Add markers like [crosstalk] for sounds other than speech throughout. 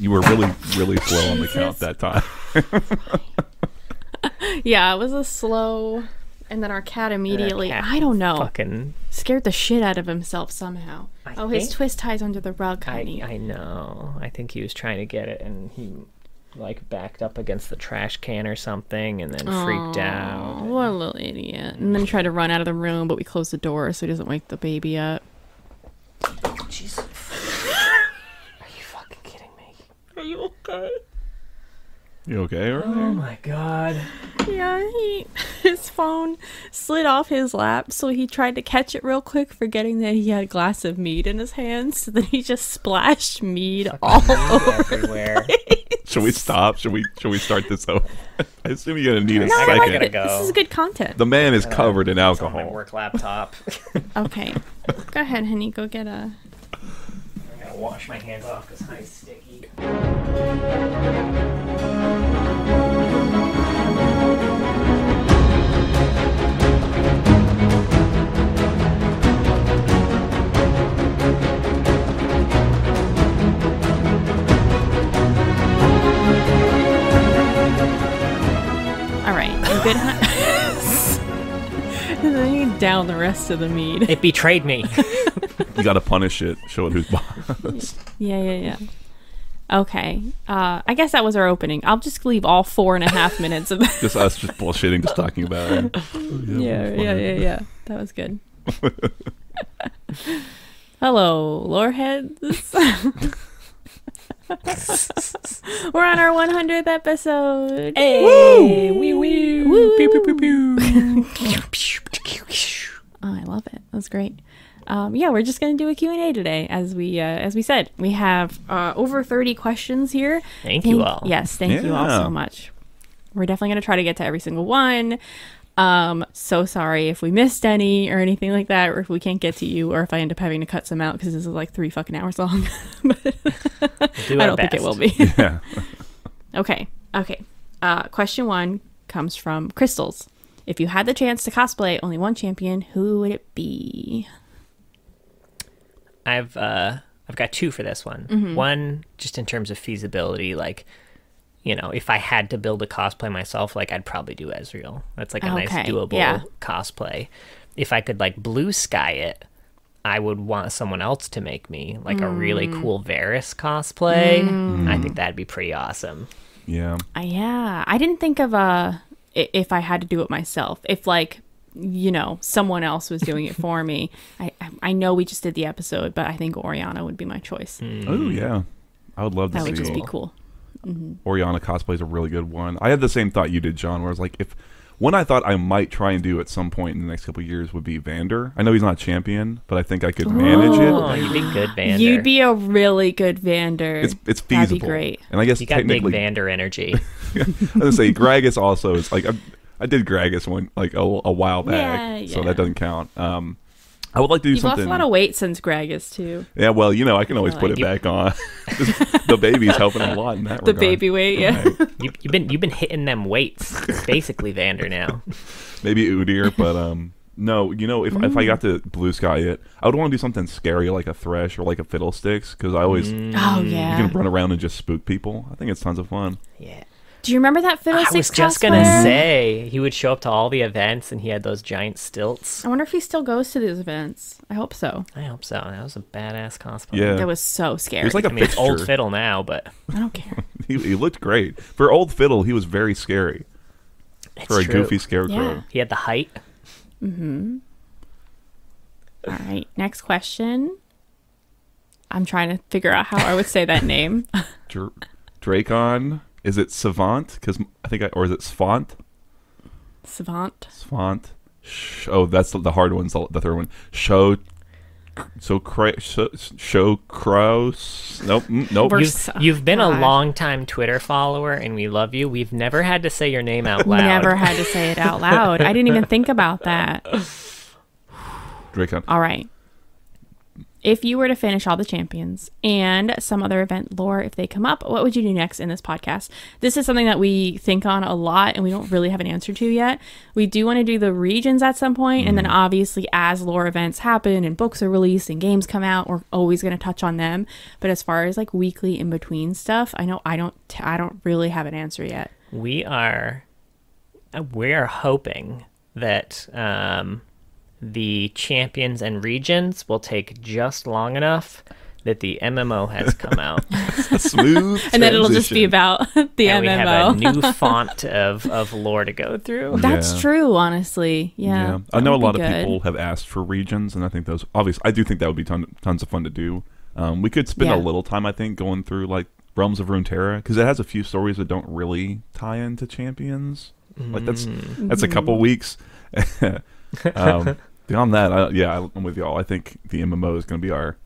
You were really, really [laughs] slow on the count that time. [laughs] Yeah, it was a slow. And then our cat immediately, cat I don't know, Fucking. scared the shit out of himself somehow. I oh, his twist ties under the rug, I, honey. I know. I think he was trying to get it, and he like backed up against the trash can or something, and then freaked out. what a little idiot. And then tried to run out of the room, but we closed the door so he doesn't wake the baby up. Jesus. Are you fucking kidding me? Are you okay? You okay? Oh my god. Yeah, he [laughs] his phone slid off his lap, so he tried to catch it real quick, forgetting that he had a glass of mead in his hands. So [laughs] then he just splashed mead all over. everywhere. should we stop? Should we? Should we start this over? [laughs] I assume you're gonna need a No, I I like like second. it. go. This is good content. The man is covered in It's on my alcohol. work laptop. Okay, go ahead, honey. Go get a. I gotta wash my hands off because honey's [laughs] down the rest of the mead. It betrayed me. [laughs] You got to punish it. Show it who's boss. Yeah, yeah, yeah. Okay. Uh, I guess that was our opening. I'll just leave all four and a half [laughs] minutes of just us, just bullshitting, just talking about it. [laughs] yeah, yeah, yeah, yeah. That was good. [laughs] Hello, loreheads. We're on our 100th episode. Hey, wee wee, Woo. pew pew pew pew. Oh, I love it. That's great. Um, yeah, we're just gonna do a Q&A today, as we uh, as we said. We have uh, over 30 questions here. Thank you all. Yes, thank you all so much. We're definitely gonna try to get to every single one. Um, so sorry if we missed any or anything like that, or if we can't get to you, or if I end up having to cut some out because this is like three fucking hours long. [laughs] but Do I don't think it will be. [laughs] Yeah. Okay. Okay. Uh, question one comes from Crystals. If you had the chance to cosplay only one champion, who would it be? I've uh I've got two for this one. Mm-hmm. One just in terms of feasibility, like you know, if I had to build a cosplay myself, like I'd probably do Ezreal. That's like a nice doable yeah. cosplay. If I could like blue sky it, I would want someone else to make me like a really Mm. cool Varus cosplay. I think that'd be pretty awesome. Yeah. Uh, yeah, I didn't think of uh, if I had to do it myself. If like you know someone else was doing it for me. I I- I know we just did the episode, but I think Orianna would be my choice. Hmm. Oh yeah. I would love to That would see just be cool. Mm-hmm. Orianna cosplay is a really good one. I had the same thought you did, John, where I was like, if one I thought I might try and do at some point in the next couple of years would be Vander. I know he's not champion, but I think I could manage Oh, it. you'd be good, Vander. You'd be a really good Vander. It's it's feasible. That'd be great. And I guess you got big Vander energy. [laughs] I was gonna say Gragas also is like I, I did Gragas one like a, a while back, Yeah, so that doesn't count. Um, I would like to do You've lost a lot of weight since Gragas too. yeah, well, you know, I can always put it You- back on. [laughs] [laughs] the baby's helping a lot in that The regard. baby weight, yeah. Right. [laughs] you, you've been you've been hitting them weights. It's basically Vander now. maybe Udyr, but um, no, you know, if if I got to blue sky it, I would want to do something scary like a thresh or like a fiddlesticks because I always Mm. Oh you can run around and just spook people. I think it's tons of fun. Yeah. Do you remember that I Fiddlesticks was just cosplayer? gonna say he would show up to all the events and he had those giant stilts. I wonder if he still goes to these events. I hope so. I hope so. That was a badass cosplay. Yeah, That was so scary. He's like a I mean, it's old fiddle now, but I don't care. [laughs] he, he looked great for old fiddle. He was very scary it's for a true. goofy scarecrow. Yeah. He had the height. Hmm. All right, next question. I'm trying to figure out how I would say that name. Dr- Dracon. Is it Savant? Because I think, I, or is it Svant? Savant. Svant. Sh- oh, that's the, the hard one's the, the third one. Show. So cra- show, show crows. Nope. mm, Nope. You've, so- you've been a God. long time Twitter follower and we love you. We've never had to say your name out loud. Never had to say it out loud. I didn't even think about that. Dracon. All right. If you were to finish all the champions and some other event lore, if they come up, what would you do next in this podcast? This is something that we think on a lot and we don't really have an answer to yet. We do want to do the regions at some point, and then obviously, as lore events happen and books are released and games come out, we're always going to touch on them. But as far as like weekly in between stuff, I know I don't, t- I don't really have an answer yet. we are uh, we are hoping that um, the champions and regions will take just long enough that the MMO has come [laughs] out. A smooth. And then it'll just be about [laughs] the and we have a MMO. new font of, of lore to go through. That's Yeah. true, honestly. Yeah. I know a lot of good. people have asked for regions, and I think those obviously I do think that would be ton, tons of fun to do. Um, we could spend Yeah. a little time, I think, going through like Realms of Runeterra because it has a few stories that don't really tie into champions. Like that's Mm. that's a couple weeks. [laughs] um, beyond that, I, yeah, I'm with y'all. I think the MMO is going to be our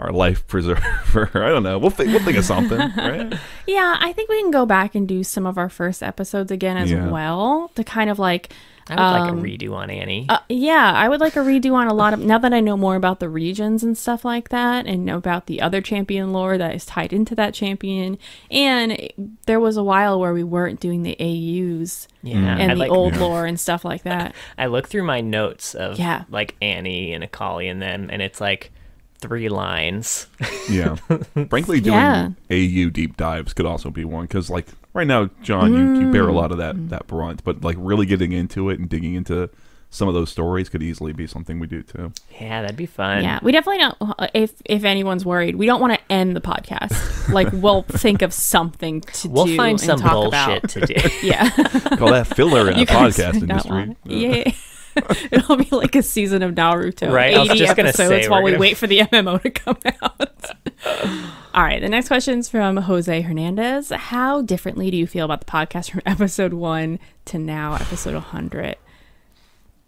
our life preserver. [laughs] I don't know. We'll think we'll think of something, right? [laughs] Yeah, I think we can go back and do some of our first episodes again as Yeah. well to kind of like I would like Um, a redo on Annie. uh, yeah, I would like a redo on a lot of now that I know more about the regions and stuff like that and know about the other champion lore that is tied into that champion. And there was a while where we weren't doing the AUs yeah, and I the like old lore and stuff like that. [laughs] I look through my notes of Yeah. like Annie and Akali and them, and it's like three lines. Yeah. [laughs] Frankly, doing Yeah. AU deep dives could also be one because, like, right now, John, you, you bear a lot of that mm. that brunt, but like really getting into it and digging into some of those stories could easily be something we do too. Yeah, that'd be fun. Yeah, we definitely don't. Uh, if if anyone's worried, we don't want to end the podcast. [laughs] like we'll think of something to We'll do find and some talk bullshit about. to do. [laughs] Yeah, Call that filler in the You guys podcast [laughs] industry. Yeah. [laughs] It'll be like a season of Naruto. Right, I was 80 just gonna episodes say, while we're gonna- wait for the [laughs] MMO to come out. [laughs] All right, the next question is from Jose Hernandez. How differently do you feel about the podcast from episode one to now, episode 100?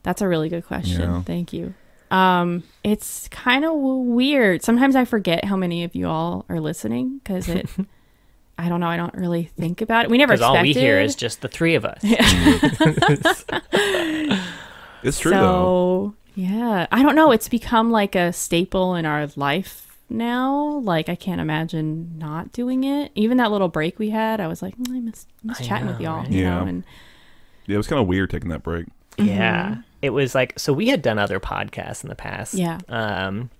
That's a really good question. Yeah. Thank you. Um, it's kind of weird. Sometimes I forget how many of you all are listening because it. I don't know. I don't really think about it. We never Because all we hear is just the three of us. It's true though. so yeah, I don't know. It's become like a staple in our life now. Like I can't imagine not doing it. Even that little break we had, I was like, mm, I miss, miss I chatting with y'all. right? You Yeah. know, and Yeah, it was kind of weird taking that break. Yeah. It was like so we had done other podcasts in the past. Yeah. Um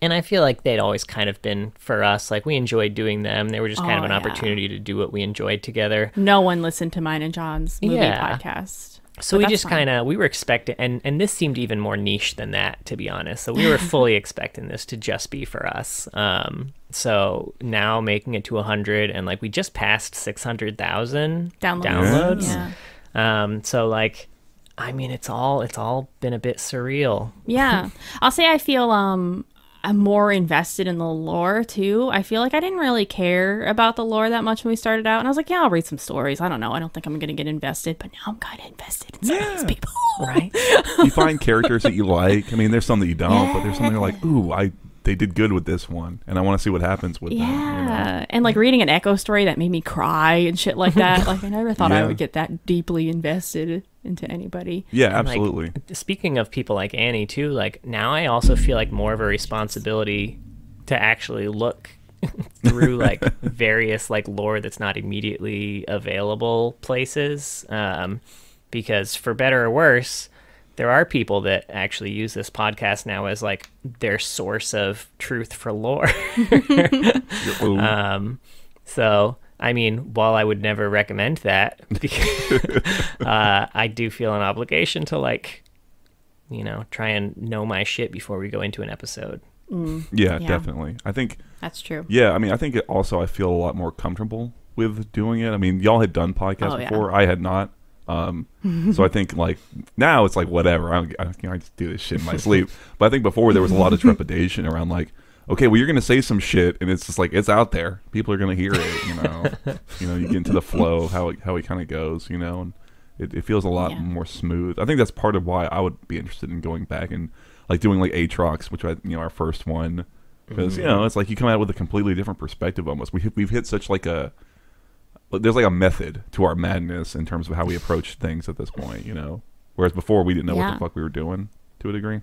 and I feel like they'd always kind of been for us like we enjoyed doing them. They were just kind Oh, of an yeah. opportunity to do what we enjoyed together. no one listened to mine and John's movie Yeah. podcast. So But we just kind of we were expecting and and this seemed even more niche than that to be honest. So we were [laughs] fully expecting this to just be for us. Um so now making it to 100 and like we just passed 600,000 Downloads. downloads. Yeah. Um so like I mean it's all it's all been a bit surreal. Yeah. [laughs] I'll say I feel um I'm more invested in the lore too. I feel like I didn't really care about the lore that much when we started out, and I was like, yeah, I'll read some stories. I don't know. I don't think I'm gonna get invested, but now I'm kind of invested in some of these people. Right? [laughs] You find characters that you like. I mean, there's some that you don't, but there's some that are like, ooh, I they did good with this one, and I want to see what happens with them. you know? Yeah, and like reading an Ekko story that made me cry and shit like [laughs] that. like I never thought I would get that deeply invested into anybody. Yeah, And, like, absolutely. speaking of people like Annie too, like now I also feel like more of a responsibility to actually look [laughs] through like [laughs] various like lore that's not immediately available places. Um, because for better or worse, there are people that actually use this podcast now as like their source of truth for lore. [laughs] Um, so, I mean, while I would never recommend that, [laughs] uh, I do feel an obligation to like, you know, try and know my shit before we go into an episode. Mm, yeah, yeah. definitely. I think that's true. Yeah, I mean, I think it also I feel a lot more comfortable with doing it. I mean, y'all had done podcasts Oh, yeah. before, I had not. Um, so I think like now it's like whatever. I, don't, I, you know, I just do this shit in my [laughs] sleep. But I think before there was a lot of trepidation around like, okay, well you're gonna say some shit, and it's just like it's out there. People are gonna hear it. You know, [laughs] you know, you get into the flow how it, how it kind of goes. You know, and it, it feels a lot Yeah. more smooth. I think that's part of why I would be interested in going back and like doing like Aatrox, which I you know our first one because you know mm-hmm. it's like you come out with a completely different perspective almost. We we've hit such like a there's like a method to our madness in terms of how we approach things at this point, you know. Whereas before we didn't know what the fuck we were doing to a degree.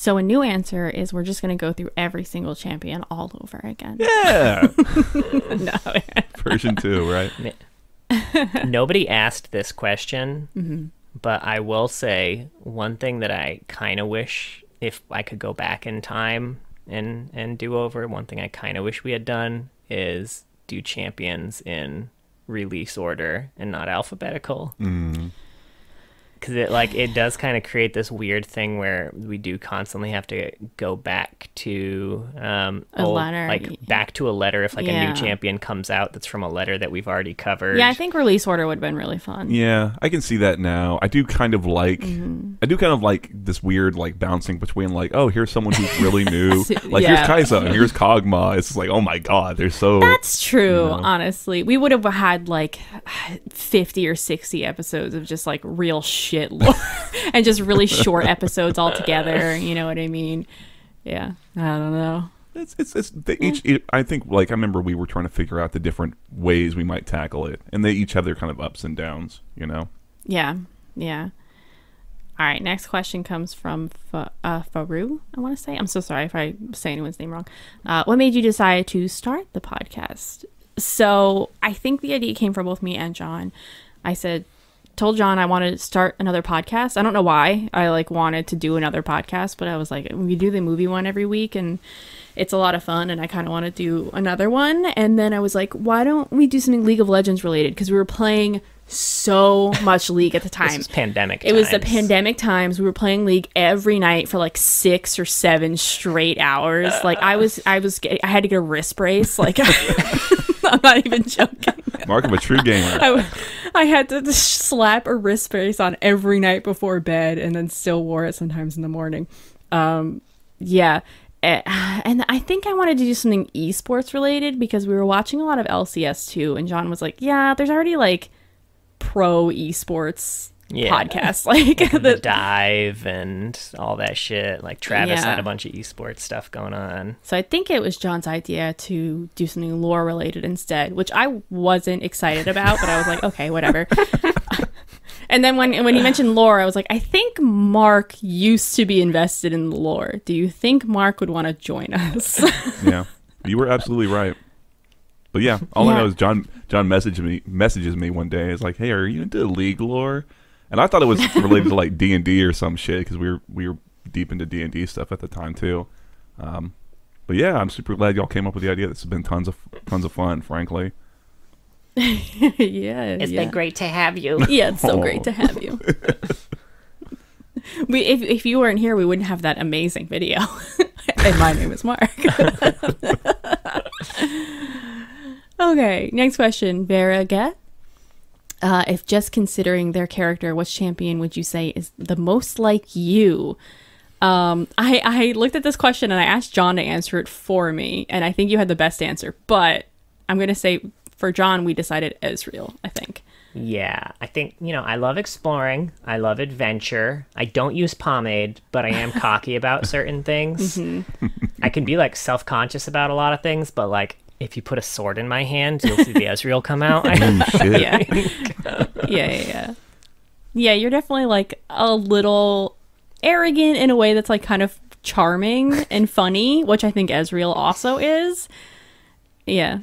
So a new answer is we're just going to go through every single champion all over again. Yeah. [laughs] no. [laughs] Version two, right? Nobody asked this question, Mm-hmm. but I will say one thing that I kind of wish if I could go back in time and and do over. One thing I kind of wish we had done is do champions in release order and not alphabetical. Mm. Because it like it does kind of create this weird thing where we do constantly have to go back to um A letter, like back to a letter if like a new champion comes out that's from a letter that we've already covered Yeah, I think release order would have been really fun. Yeah, I can see that now. I do kind of like, Mm-hmm. I do kind of like this weird like bouncing between like, oh, here's someone who's really [laughs] new. like Yeah. here's Kai'Sa, and here's Kog'Maw It's like, oh my god, they're so. That's true, You know? honestly. We would have had like 50 or 60 episodes of just like real shit lore [laughs] and just really short episodes altogether. You know what I mean? Yeah. I don't know. It's it's, it's they each. I think like I remember we were trying to figure out the different ways we might tackle it, and they each have their kind of ups and downs. You know. Yeah. Yeah. All right. Next question comes from Fa- uh, Faru, I want to say. I'm so sorry if I say anyone's name wrong. Uh, what made you decide to start the podcast? So I think the idea came from both me and John. I said, told John I wanted to start another podcast. I don't know why I like wanted to do another podcast, but I was like, we do the movie one every week and it's a lot of fun and I kind of want to do another one. And then I was like, why don't we do something League of Legends related? Because we were playing so [laughs] much League at the time. was pandemic It was the pandemic times. We were playing League every night for like six or seven straight hours. Like I was, I was, I had to get a wrist brace. Like [laughs] [laughs] [laughs] I'm not even joking. [laughs] Mark of a true gamer. I had to slap a wrist brace on every night before bed, and then still wore it sometimes in the morning. Um, yeah. Eh, [sighs] And I think I wanted to do something esports related because we were watching a lot of LCS too, and John was like, "Yeah, there's already like pro esports Yeah. podcasts [laughs] like the the, dive and all that shit like travis Yeah. had a bunch of esports stuff going on So I think it was John's idea to do something lore related instead, which I wasn't excited about, but I was like, okay, whatever. [laughs] and then when when he mentioned lore, I was like, I think Mark used to be invested in the lore. Do you think Mark would want to join us? [laughs] yeah, you were absolutely right. But yeah, all I know is John John messaged me messages me one day. It's like, hey, are you into League lore? And I thought it was related to like D and D or some shit because we were we were deep into D and D stuff at the time too. Um, but yeah, I'm super glad y'all came up with the idea. This has been tons of tons of fun, frankly. yeah, it's yeah. been great to have you [laughs] Yeah, it's so Aw. [laughs] great to have you. [laughs] we if if you weren't here, we wouldn't have that amazing video. and my name is Mark. okay, next question. Vera Get. Uh, if just considering their character, which champion would you say is the most like you? Um, I, I looked at this question and I asked John to answer it for me, and I think you had the best answer. But I'm gonna say for John, we decided Ezreal. I think. Yeah, I think, you know, I love exploring. I love adventure. I don't use pomade, but I am cocky about certain things. [laughs] I can be like self conscious about a lot of things, but like if you put a sword in my hand, you'll see the [laughs] Ezreal come out. Mm, [laughs] shit! yeah. yeah, yeah, yeah. Yeah, you're definitely like a little arrogant in a way that's like kind of charming and funny, which I think Ezreal also is. Yeah.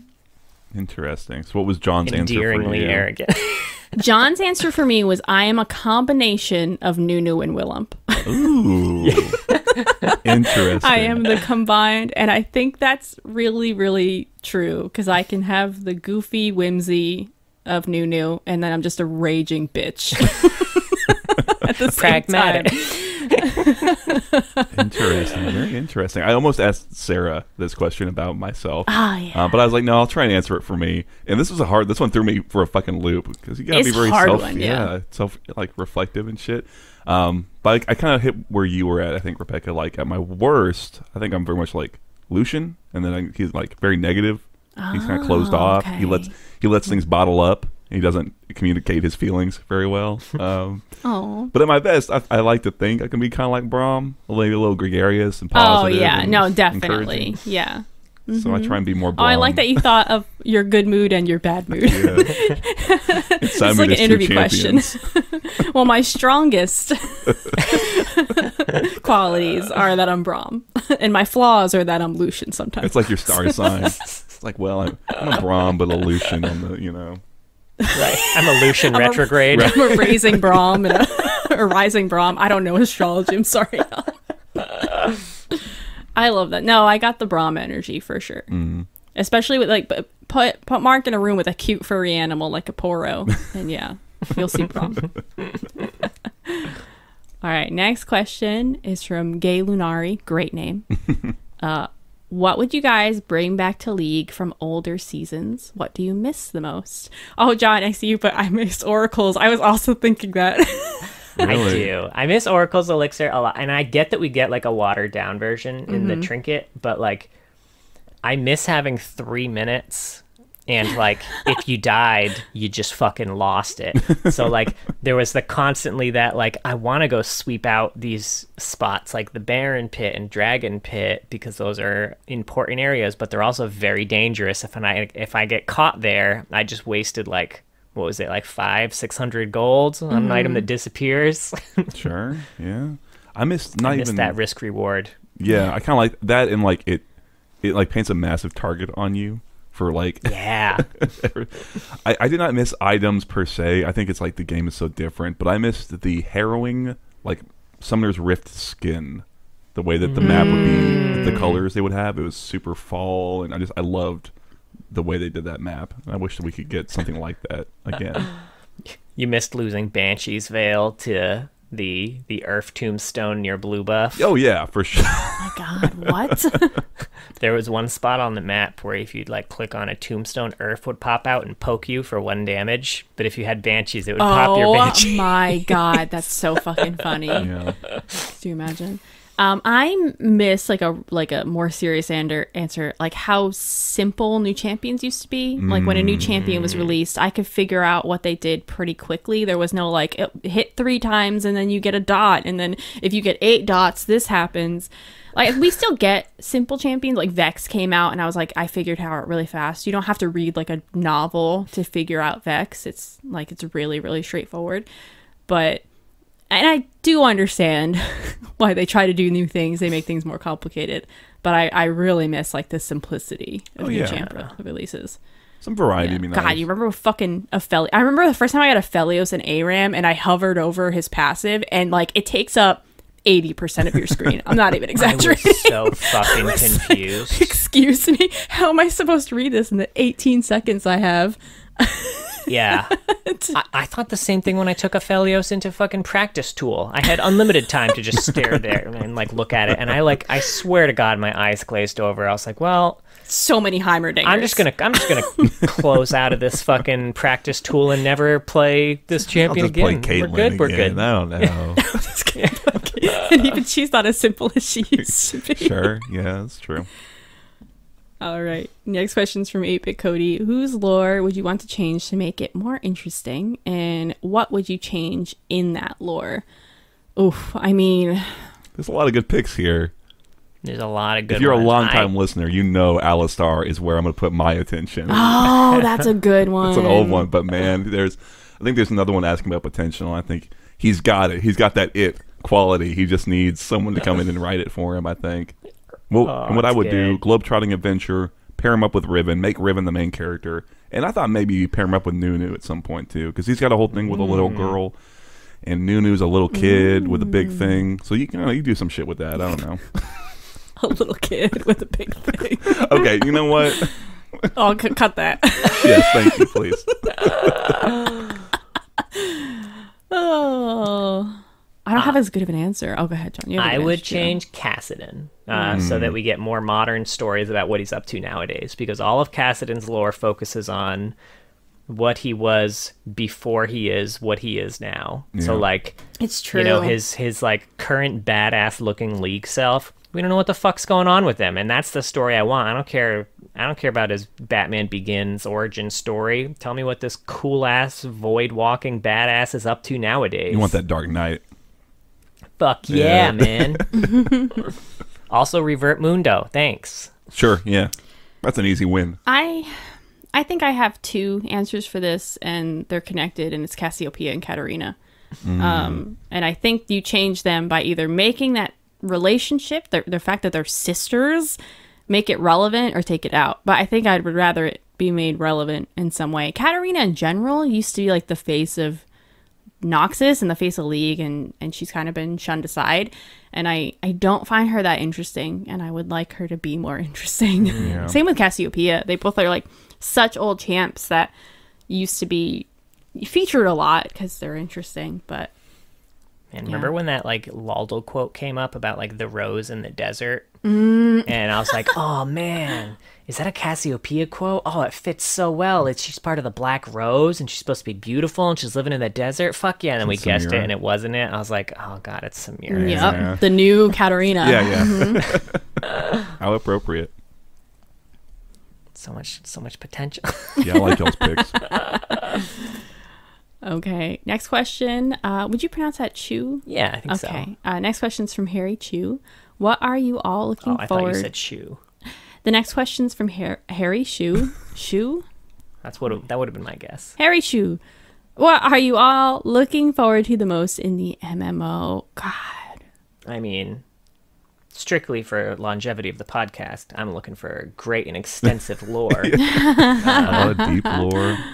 Interesting. So, what was John's answer Endearingly arrogant. [laughs] John's answer for me was I am a combination of Nunu and Willump. Ooh, [laughs] interesting. I am the combined, and I think that's really, really true because I can have the goofy whimsy of Nunu, and then I'm just a raging bitch. [laughs] At the same Pragmatic. time. [laughs] Interesting. Very interesting. I almost asked Sarah this question about myself. Ah, yeah. Uh, but I was like, no, I'll try and answer it for me. And this was a hard. This one threw me for a fucking loop because you gotta be very hard self, one, yeah. self like reflective and shit. Um, but I, I kind of hit where you were at. I think Rebecca. Like at my worst, I think I'm very much like Lucian, and then I, he's like very negative. he's kind of closed Oh, off. He lets he lets things bottle up. He doesn't communicate his feelings very well. [laughs] Um, Oh. but at my best, I, I like to think I can be kind of like Braum, maybe a little gregarious and positive. Oh yeah, no, definitely. encouraging. Yeah. So I try and be more. Oh, I like that you thought of your good mood and your bad mood. Yeah. [laughs] it's It's like an interview question. [laughs] well, my strongest qualities are that I'm Braum, and my flaws are that I'm Lucian sometimes. It's like your star sign. It's like, well, I'm, I'm a Braum, but a Lucian on the, you know. Right. I'm a Lucian [laughs] I'm retrograde. I'm a raising [laughs] Braum and a, [laughs] a rising Braum. I don't know astrology. I'm sorry. I love that. No, I got the Braum energy for sure. Mm. Especially with like, put put Mark in a room with a cute furry animal like a Poro, and yeah, you'll see Braum. All right, next question is from Gay Lunari. Great name. Uh, what would you guys bring back to League from older seasons? What do you miss the most? Oh, John, I see you, but I miss Oracles. I was also thinking that. [laughs] I do. I miss Oracle's Elixir a lot. And I get that we get like a watered down version in Mm-hmm. the trinket, but like I miss having three minutes and like if you died, you just fucking lost it. So like there was the constantly that like I want to go sweep out these spots like the Baron Pit and Dragon Pit because those are important areas, but they're also very dangerous. If I if I get caught there, I just wasted like what was it like five six hundred gold on an item mm-hmm. that disappears. [laughs] Sure. Yeah. I missed not I miss even that risk reward. Yeah, I kind of like that, and like it, it like paints a massive target on you for like. Yeah, [laughs] I, I did not miss items per se. I think it's like the game is so different, but I missed the harrowing like Summoner's Rift skin, the way that the map would be, the mm. colors they would have. It was super fall, and I just I loved the way they did that map. I wish that we could get something like that [laughs] again. you missed losing Banshee's Veil to the the Urf Tombstone near Blue Buff. oh yeah, for sure. Oh my God, what? [laughs] There was one spot on the map where if you'd like click on a Tombstone, Urf would pop out and poke you for one damage. But if you had Banshees, it would pop your oh my God, [laughs] that's so fucking funny. yeah. Do you imagine? Um, I miss like a like a more serious ander- answer, like how simple new champions used to be. Like when a new champion was released, I could figure out what they did pretty quickly. There was no like it hit three times and then you get a dot, and then if you get eight dots, this happens. Like we still get simple champions. Like Vex came out, and I was like, I figured out really fast. You don't have to read like a novel to figure out Vex. It's like it's really really straightforward, but and I do understand [laughs] why they try to do new things. They make things more complicated, but I, I really miss like the simplicity of Oh, new yeah. champ releases. Some variety Yeah. God, nice. you remember fucking Apheli- I remember the first time I got Aphelios and ARAM and I hovered over his passive and like it takes up eighty percent of your screen. I'm not even [laughs] I exaggerating. was so [laughs] fucking confused. Excuse me, how am I supposed to read this in the 18 seconds I have? Yeah. [laughs] I, I thought the same thing when I took Aphelios into fucking practice tool. I had unlimited time to just stare [laughs] there and like look at it. And I like I swear to God my eyes glazed over. I was like, well, So many Heimerdingers. I'm just gonna I'm just gonna [laughs] close out of this fucking practice tool and never play this I'll champion just again. Caitlyn we're good, we're again. good. I don't know. and even she's not as simple as she used to be. sure. Yeah, that's true. All right. Next question's from 8-Bit Cody. Whose lore would you want to change to make it more interesting? And what would you change in that lore? Oof, I mean, There's a lot of good picks here. There's a lot of good if you're ones. a long I- time listener, you know Alistar is where I'm going to put my attention. oh, [laughs] that's a good one. It's an old one, but man, there's I think there's another one asking about potential. I think he's got it. He's got that it quality. He just needs someone to come in and write it for him. I think. Well, Oh, and what I would do, good. globetrotting adventure, pair him up with Riven, make Riven the main character, and I thought maybe you pair him up with Nunu at some point too, because he's got a whole thing with a little Mm. girl. And Nunu's a little kid with a big thing, so you can you, know, you do some shit with that. I don't know. [laughs] A little kid with a big thing. [laughs] okay, you know what? [laughs] Oh, c- cut that. yes, thank you, please. oh. I don't have as good of an answer. Oh, go ahead, John. You have a I good would answer, too. change Kassadin uh, so that we get more modern stories about what he's up to nowadays. Because all of Kassadin's lore focuses on what he was before he is what he is now. So like It's true. you know his his like current badass looking league self. We don't know what the fuck's going on with him, and that's the story I want. I don't care. I don't care about his Batman Begins origin story. Tell me what this cool ass void walking badass is up to nowadays. You want that Dark Knight? Fuck yeah, Yeah. man. [laughs] also, revert Mundo. Thanks. Sure. Yeah. That's an easy win. I I think I have two answers for this and they're connected and it's Cassiopeia and Katarina. Um, and I think you change them by either making that relationship, the, the fact that they're sisters, make it relevant or take it out. But I think I would rather it be made relevant in some way. Katarina in general used to be like the face of Noxus in the face of League and and she's kind of been shunned aside and I I don't find her that interesting and I would like her to be more [laughs] interesting. Yeah. Same with Cassiopeia. They both are like such old champs that used to be featured a lot cuz they're interesting, but And remember Yeah. when that like Loldle quote came up about like the rose in the desert? Mm. And I was like, [laughs] oh man, is that a Cassiopeia quote? Oh, it fits so well. It's she's part of the Black Rose and she's supposed to be beautiful and she's living in the desert. Fuck yeah. And then we It's guessed it and it wasn't it. I was like, oh god, it's Samira. yep, Yeah. the new Katarina. Yeah, yeah. [laughs] [laughs] How appropriate. So much so much potential. Yeah, I like y'all's picks. [laughs] Okay. Next question. Uh, would you pronounce that Chu? yeah, I think so. Okay. Uh, next question's from Harry Chu. What are you all looking Oh, I thought you said shoe. The next question's from Har- Harry Shu. Shu? That's what that would have been my guess. Harry Shu. What are you all looking forward to the most in the MMO? God. I mean, strictly for longevity of the podcast, I'm looking for great and extensive [laughs] lore. A lot of deep lore. [laughs]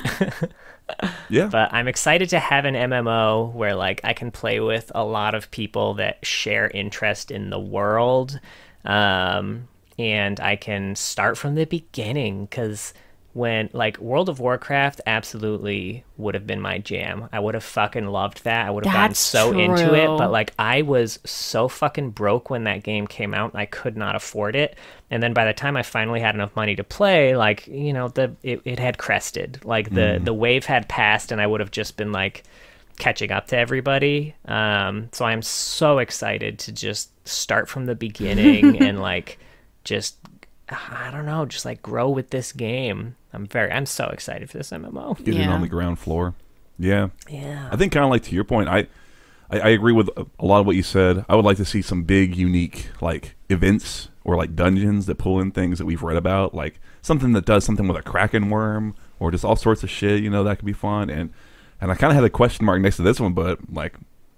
Yeah. but I'm excited to have an MMO where like I can play with a lot of people that share interest in the world, um, and I can start from the beginning because when like World of Warcraft absolutely would have been my jam. I would have fucking loved that. I would have gotten That's so into it, but like I was so fucking broke when that game came out, I could not afford it. And then by the time I finally had enough money to play, like you know, the it, it had crested, like the the wave had passed, and I would have just been like catching up to everybody. Um, so I'm so excited to just start from the beginning [laughs] and like just I don't know, just like grow with this game. I'm very I'm so excited for this MMO. Get in Yeah. on the ground floor. Yeah. Yeah. I think kind of like to your point, I, I I agree with a- a lot of what you said. I would like to see some big, unique like events or like dungeons that pull in things that we've read about, like something that does something with a kraken worm or just all sorts of shit. You know, that could be fun. And and I kind of had a question mark next to this one, but like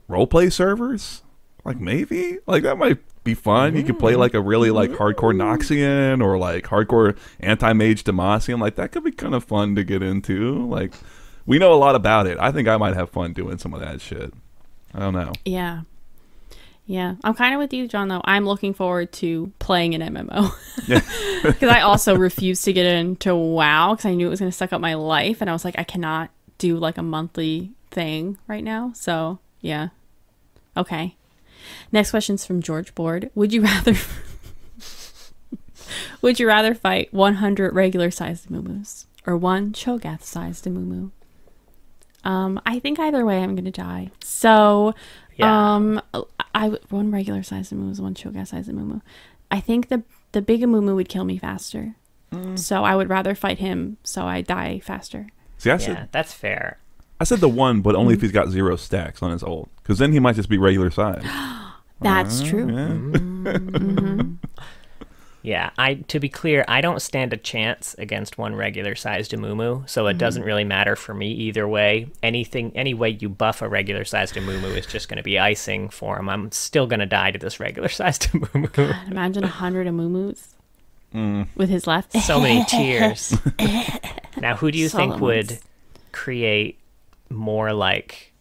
role play servers, like maybe like that might be fun. You could play mm-hmm. like a really like mm-hmm. hardcore Noxian or like hardcore anti mage Demacian. Like that could be kind of fun to get into. Like we know a lot about it. I think I might have fun doing some of that shit. I don't know. Yeah. Yeah. I'm kind of with you, John, though. I'm looking forward to playing an MMO. Yeah. [laughs] Because I also refused to get into WoW because I knew it was going to suck up my life. And I was like, I cannot do like a monthly thing right now. So, yeah. Okay. Next question's from George Board. Would you rather. [laughs] Would you rather fight 100 regular sized Mumus or one Cho'Gath sized Mumu? Um, I think either way I'm gonna die. So, Yeah. um, I w- one regular sized Mumu, one Cho'Gath sized Mumu. I think the the big Mumu would kill me faster. So I would rather fight him so I die faster. See, I yeah, said that's fair. I said the one, but only if he's got zero stacks on his old, because then he might just be regular size. [gasps] That's true. Yeah. Mm-hmm. Mm-hmm. Yeah, I to be clear, I don't stand a chance against one regular sized Amumu, so it doesn't mm-hmm. really matter for me either way. Anything any way you buff a regular sized Amumu is just gonna be icing for him. I'm still gonna die to this regular [laughs] sized Amumu. Imagine a hundred Amumus Mm. with his left. so many [laughs] tears. [laughs] now who do you think would create more like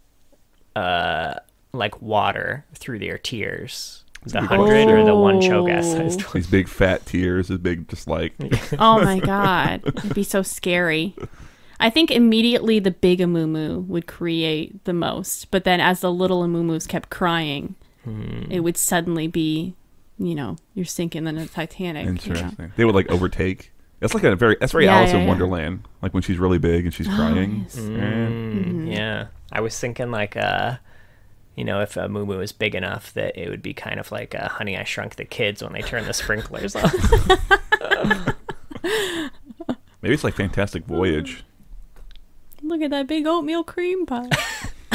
uh like water through their tears? The Ooh. hundred or the one Cho'Gath sized one? These big fat tears, his big just like [laughs] oh my god, it'd be so scary. I think immediately the big Amumu would create the most, but then as the little Amumus kept crying, it would suddenly be, you know, you're sinking in the Titanic. you know? interesting. They would like overtake. That's like a very that's very Yeah, Alice yeah, in yeah. Wonderland, like when she's really big and she's crying. yes. Yeah. Mm, Yeah, I was thinking like uh, you know, if a Moo Moo is big enough that it would be kind of like uh, Honey I Shrunk the Kids when they turn the sprinklers off. [laughs] Maybe it's like Fantastic Voyage. Look at that big oatmeal cream pie. [laughs]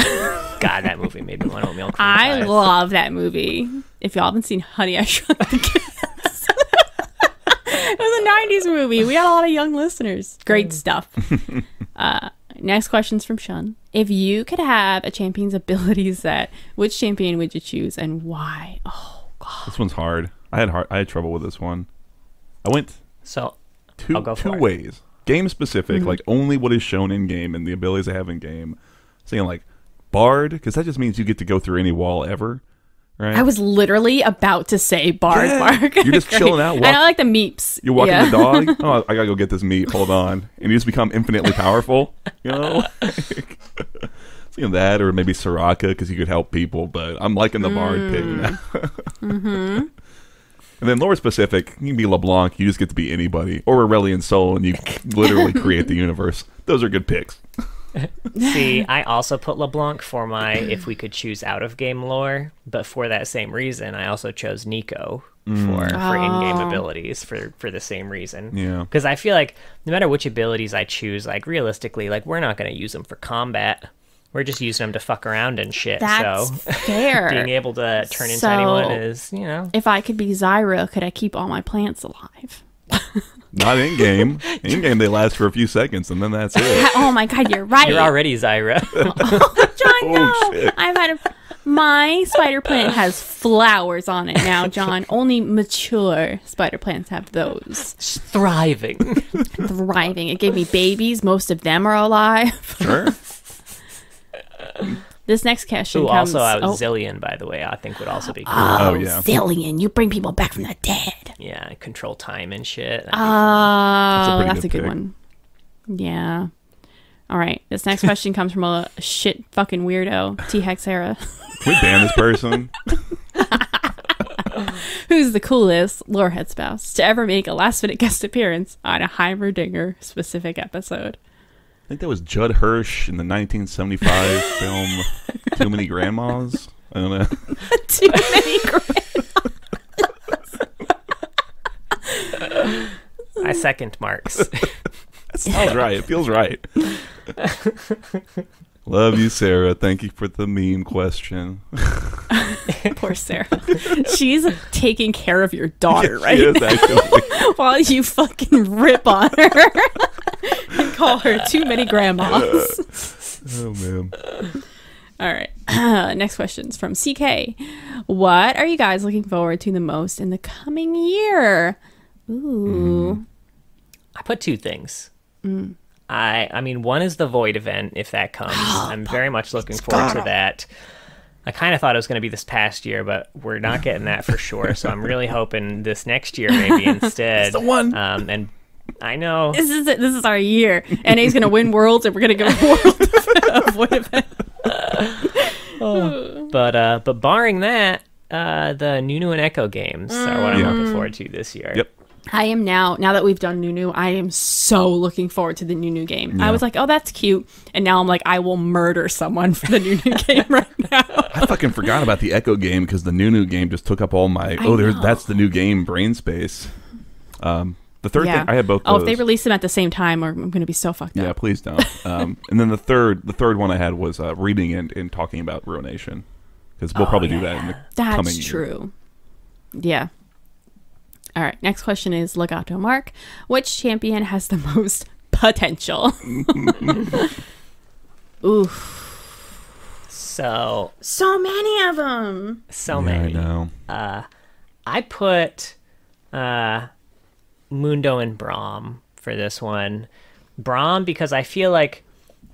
God, that movie made me want oatmeal cream I pies. love that movie. If y'all haven't seen Honey, I Shrunk the Kids, it was a '90s movie. We had a lot of young listeners. Great stuff. [laughs] Uh, next question's from Shun. If you could have a champion's [laughs] ability set, which champion would you choose and why? Oh, God. This one's hard. I had hard, I had trouble with this one. I went So two I'll go two it. ways. Game specific, Mm-hmm. like only what is shown in game and the abilities I have in game. Saying like Bard, because that just means you get to go through any wall ever, right? I was literally about to say Bard Yeah. You're just [laughs] chilling out, and walk- I like the meeps. You're walking yeah. the dog. [laughs] Oh, I gotta go get this meat. Hold on, and you just become infinitely powerful. You know, [laughs] seeing that, or maybe Soraka because you could help people. But I'm liking the bard pick Mm. now. mm-hmm. And then lore specific, you can be LeBlanc. You just get to be anybody, or Aurelion Sol, and you literally create the universe. Those are good picks. [laughs] See, I also put LeBlanc for my if we could choose out of game lore, but for that same reason, I also chose Neeko mm. for for in-game Oh. abilities for for the same reason. Yeah. Because I feel like no matter which abilities I choose, like realistically, like we're not going to use them for combat. We're just using them to fuck around and shit. That's so [laughs] fair. being able to turn into So- anyone is, you know, if I could be Zyra, could I keep all my plants alive? [laughs] Not in game. In game, they last for a few seconds, and then that's it. [laughs] oh my god, you're right. you're already Zyra. [laughs] Oh, John, oh, no. Oh, shit. I've had a. My spider plant has flowers on it now, John. Only mature spider plants have those. Thriving. Thriving. It gave me babies. Most of them are alive. Sure. This next question Ooh, comes. also uh, oh, Zilean, by the way, I think would also be cool. Oh, yeah. Zilean, you bring people back from the dead. yeah, control time and shit. Oh, a that's good a good one. Yeah. All right. This next question comes from a shit fucking weirdo, T Hexera, Can we ban this person? [laughs] who's the coolest lorehead spouse to ever make a last minute guest appearance on a Heimerdinger specific episode. I think that was Judd Hirsch in the 1975 [laughs] film Too Many Grandmas. I don't know. [laughs] Too many grandmas. I second Mark's. [laughs] That sounds right. It feels right. Love you, Sarah. Thank you for the meme question. [laughs] Poor Sarah. She's taking care of your daughter, [laughs] right? Is. [laughs] While you fucking rip on her and call her too many grandmas. Oh man. All right. [clears throat] next question's from CK. What are you guys looking forward to the most in the coming year? Ooh. I put two things. Mm. I I mean, one is the Void event if that comes. [gasps] I'm very much looking forward to that. I kind of thought it was going to be this past year, but we're not getting that for sure. So I'm really hoping this next year maybe [laughs] instead. the one. Um, and I know This is it. This is our year. and NA's gonna win worlds, and we're gonna go world of [laughs] what event? [laughs] But uh, but barring that, uh, the Nunu and Ekko games are what I'm Yeah. looking forward to this year. Yep. I am now. Now that we've done Nunu, I am so looking forward to the Nunu game. I was like, oh, that's cute, and now I'm like, I will murder someone for the Nunu [laughs] game right now. I fucking forgot about the Ekko game because the Nunu game just took up all my. oh, there's that's the new game, brain space. Um, the third yeah. thing I had both. Oh, if they release them at the same time, or I'm gonna be so fucked Yeah, up. please don't. [laughs] Um, and then the third, the third one I had was uh, reading and, and talking about Ruination because we'll probably do that in the coming That's year. true. Yeah. All right. Next question is Legato Mark. Which champion has the [laughs] most potential? [laughs] Ooh, So so many of them. so Yeah, many. I know. I put uh, Mundo and Braum for this one. Braum because I feel like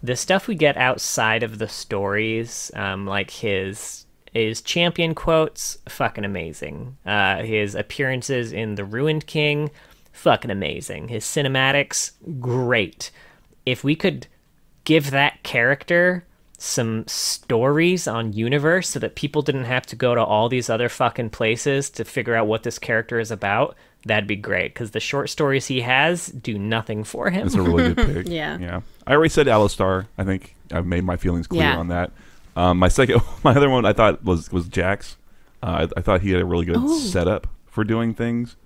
the stuff we get outside of the stories, um, like his his champion quotes, fucking amazing. Uh, his appearances in The Ruined King, fucking amazing. His cinematics, great. If we could give that character some stories on universe so that people didn't have to go to all these other fucking places to figure out what this character is about that'd be great because the short stories he has do nothing for him That's a really good [laughs] pick. Yeah. yeah. I already said Alistar. I think I've made my feelings clear Yeah. on that. Um, my second, [laughs] my other one I thought was was Jax. Uh, I, I thought he had a really good Oh. setup for doing things,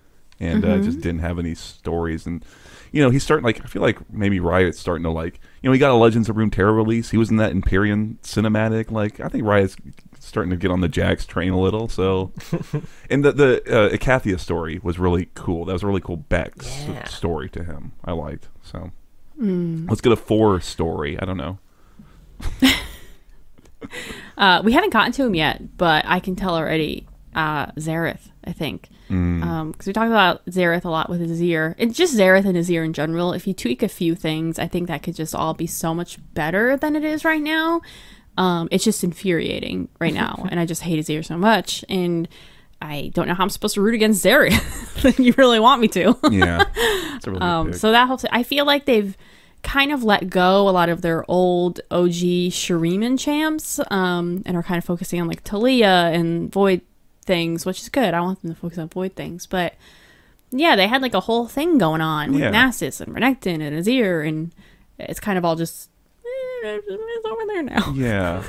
and uh, Mm-hmm. just didn't have any stories. And you know, he's starting like I feel like maybe Riot's starting to like you know he got a Legends of Runeterra release. He was in that Empyrean cinematic. Like I think Riot's starting to get on the Jax train a little. So, [laughs] and the the uh, story was really cool. That was a really cool back s- story to him. I liked so. Mm. Let's get a four story. I don't know. [laughs] [laughs] Uh, we haven't gotten to him yet, but I can tell already. Uh, Xerath, I think, because we talked about Xerath a lot with Azir. It's just Xerath and Azir in general. If you tweak a few things, I think that could just all be so much better than it is right now. Um, it's just infuriating right now, [laughs] and I just hate Azir so much. And I don't know how I'm supposed to root against Xerath. [laughs] you really want me to? Yeah, really Um, so that helps. I feel like they've kind of let go a lot of their old OG Shuriman champs um, and are kind of focusing on like Taliyah and Void things, which is good. I want them to focus on Void things. But yeah, they had like a whole thing going on with Yeah. Nasus and Renekton and Azir, and it's kind of all just. eh, It's over there now. [laughs] Yeah,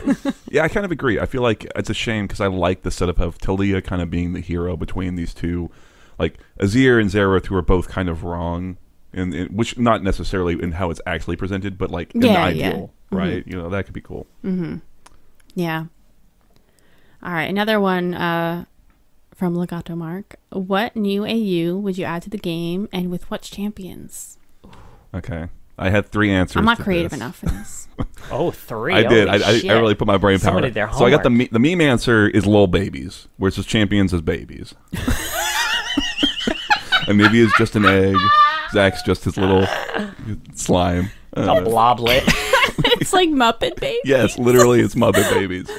yeah, I kind of agree. I feel like it's a shame because I like the setup of Taliyah kind of being the hero between these two, like Azir and Xerath, who are both kind of wrong, in, in which not necessarily in how it's actually presented, but like in the Yeah, yeah. ideal, right? You know, that could be cool. Yeah. All right, another one uh, from Legato Mark. What new AU would you add to the game, and with what champions? Okay, I had three answers. I'm not to creative this. enough for this. [laughs] Oh, three. I did. Holy I, I, I really put my brain power. did their So I got the me- the meme answer is lol babies, where it's just champions as babies. [laughs] [laughs] Anivia is just an egg. Zac's just his little slime. I a don't bloblet. [laughs] it's like Muppet Babies. Yes, literally, it's Muppet Babies.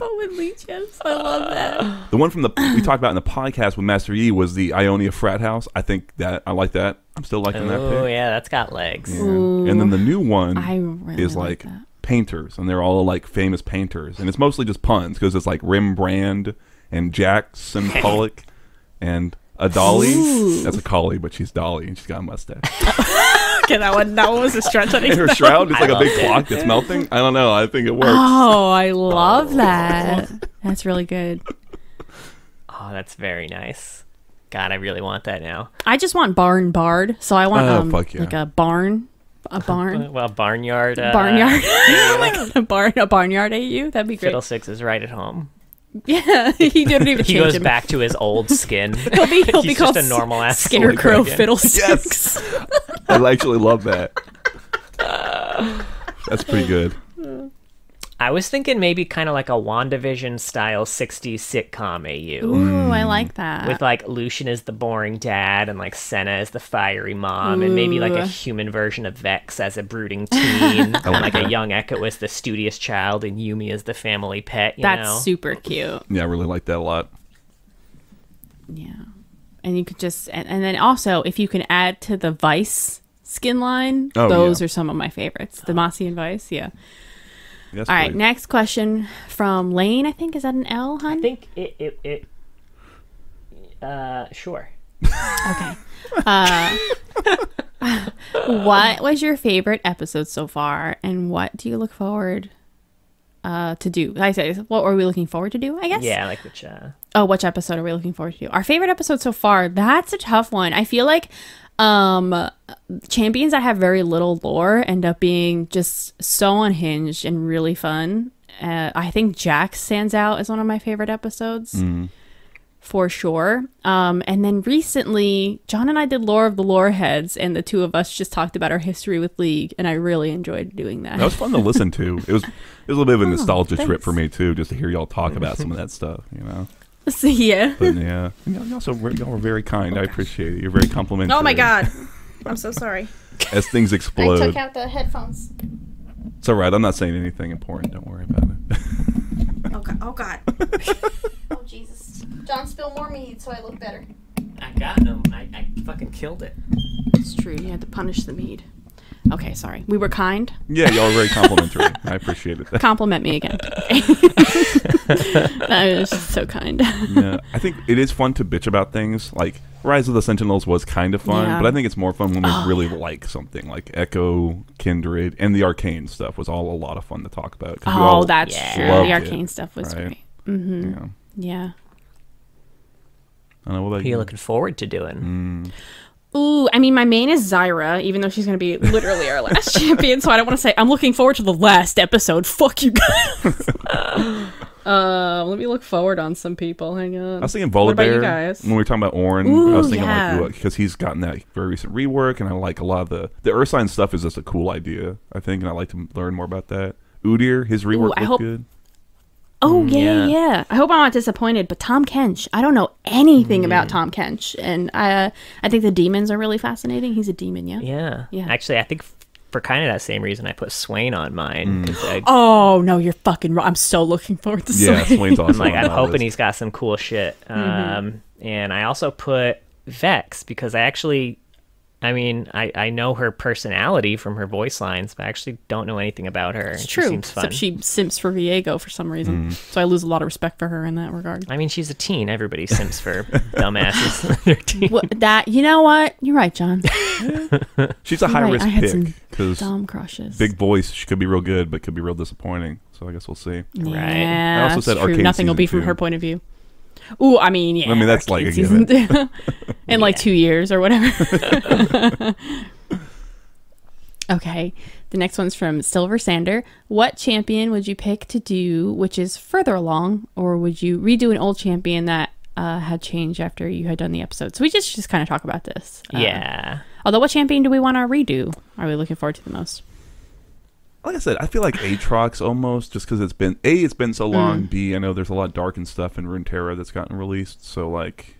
But with leeches. I love that. The one from the we talked about in the podcast with Master Yi was the Ionia frat house. I think that I like that. I'm still liking that oh yeah, that's got legs. Yeah. And then the new one I really is like like that. painters, and they're all like famous painters, and it's mostly just puns because it's like Rembrandt and Jackson [laughs] Pollock and a Dolly. Ooh. That's a collie, but she's Dolly, and she's got a mustache. [laughs] Okay, that one, that one was a stretch. I And [laughs] her shroud is like a [laughs] big it. clock that's melting. I don't know. I think it works. Oh, I love that. That's really good. Oh, that's very nice. God, I really want that now. I just want barn bard, so I want Oh, um, fuck yeah. like a barn, a barn, Well, barnyard. Uh, barnyard, like a barn, a barnyard AU. That'd be great. Fiddlesticks is right at home. [laughs] Yeah, he didn't even [laughs] He change goes him. back to his old [laughs] skin. He'll be he'll be called just a normal ass Scarecrow again. Fiddlesticks. I actually love that. That's pretty good. I was thinking maybe kind of like a WandaVision style 60s sitcom AU. Ooh, I hmm. like that. With like Lucian as the boring dad and like Senna as the fiery mom, and maybe like a human version of Vex as a brooding teen, [laughs] and like like a young Ekko as the studious child, and Yuumi as the family pet. You That's know? super cute. Yeah, I really like that a lot. Yeah, and you could just and, and then also if you can add to the Vice skin line, Oh, those yeah. are some of my favorites. The Mossy and Vice, yeah. Yes, All right, please. next question from Lane. I think is that an L, hun? I think it, it, it uh, sure. Okay. Uh, [laughs] what was your favorite episode so far, and what do you look forward uh, to do? I say, what are we looking forward to do? I guess. Yeah, like which, uh, Oh, which episode are we looking forward to? Our favorite episode so far. That's a tough one. I feel like um champions that have very little lore end up being just so unhinged and really fun. Uh, I think Jax stands out as one of my favorite episodes. For sure. Um, and then recently, John and I did Lore of the Lore Heads, and the two of us just talked about our history with League, and I really enjoyed doing that. That was fun to listen to. It was it was a little bit of a [laughs] nostalgia trip Oh, thanks. for me too, just to hear y'all talk about some of that [laughs] stuff. You know, [laughs] so, yeah. but yeah, and y'all, y'all also were- y'all were very kind. I appreciate it. You're very complimentary. Oh my god. I'm so sorry. As things explode, I took out the headphones. it's all right. I'm not saying anything important. Don't worry about it. Oh god. Oh god. [laughs] oh Jesus. John, spill more mead so I look better. I got them. I, I fucking killed it. It's true. You had to punish the mead. Okay, sorry. We were kind. yeah, y'all were very complimentary. I appreciated that. Compliment me again. [laughs] [laughs] that was so kind. yeah, I think it is fun to bitch about things. Like Rise of the Sentinels was kind of fun, Yeah. but I think it's more fun when we Oh, really like something. Like Ekko, Kindred, and the Arcane stuff was all a lot of fun to talk about. Oh, all that's true. loved The it, arcane stuff was right? great. Mm-hmm. Yeah. Yeah. I know what about Who are you looking forward to doing? Ooh, I mean, my main is Zyra, even though she's going to be literally our last [laughs] champion. So I don't want to say I'm looking forward to the last episode. Fuck you guys. [laughs] uh, let me look forward on some people. Hang on. I was thinking What about you guys? when we were talking about Ornn. I was thinking yeah. like because he's gotten that very recent rework, and I like a lot of the the Ursine stuff is just a cool idea. I think, and I like to learn more about that. Udyr, his rework I looked hope- good. Oh yeah, yeah. yeah, yeah. I hope I'm not disappointed, but Tahm Kench, I don't know anything about mm. Tahm Kench, and I, I think the demons are really fascinating. He's a demon, yeah. Yeah. Yeah. Actually, I think f- for kind of that same reason, I put Swain on mine. 'cause I, Oh no, you're fucking wrong. I'm so looking forward to Yeah, Swain. Swain's [laughs] awesome. I'm like, I'm hoping he's got some cool shit. Mm-hmm. Um, and I also put Vex because I actually, I mean, I, I know her personality from her voice lines, but I actually don't know anything about her. It's true. She seems fun. Except she simps for Viego for some reason, mm. so I lose a lot of respect for her in that regard. I mean, she's a teen. Everybody simps for [laughs] dumbasses. on their team. What, that you know what? You're right, John. [laughs] She's a high right, risk I had pick because Dumb crushes. big voice. She could be real good, but could be real disappointing. So I guess we'll see. Yeah, I also that's said true. Arcane Nothing will be season from her point of view. Ooh, I mean, yeah. I mean, that's like Arcane a season two. [laughs] [laughs] in like two years or whatever. [laughs] okay, the next one's from Silver Sander. What champion would you pick to do, which is further along, or would you redo an old champion that uh, had changed after you had done the episode? So we just just kind of talk about this. Uh, Yeah. Although, what champion do we want to redo? Are we looking forward to the most? Like I said, I feel like Aatrox almost just because it's been a it's been so Mm. long. B I know there's a lot of dark and stuff in Runeterra that's gotten released. So like,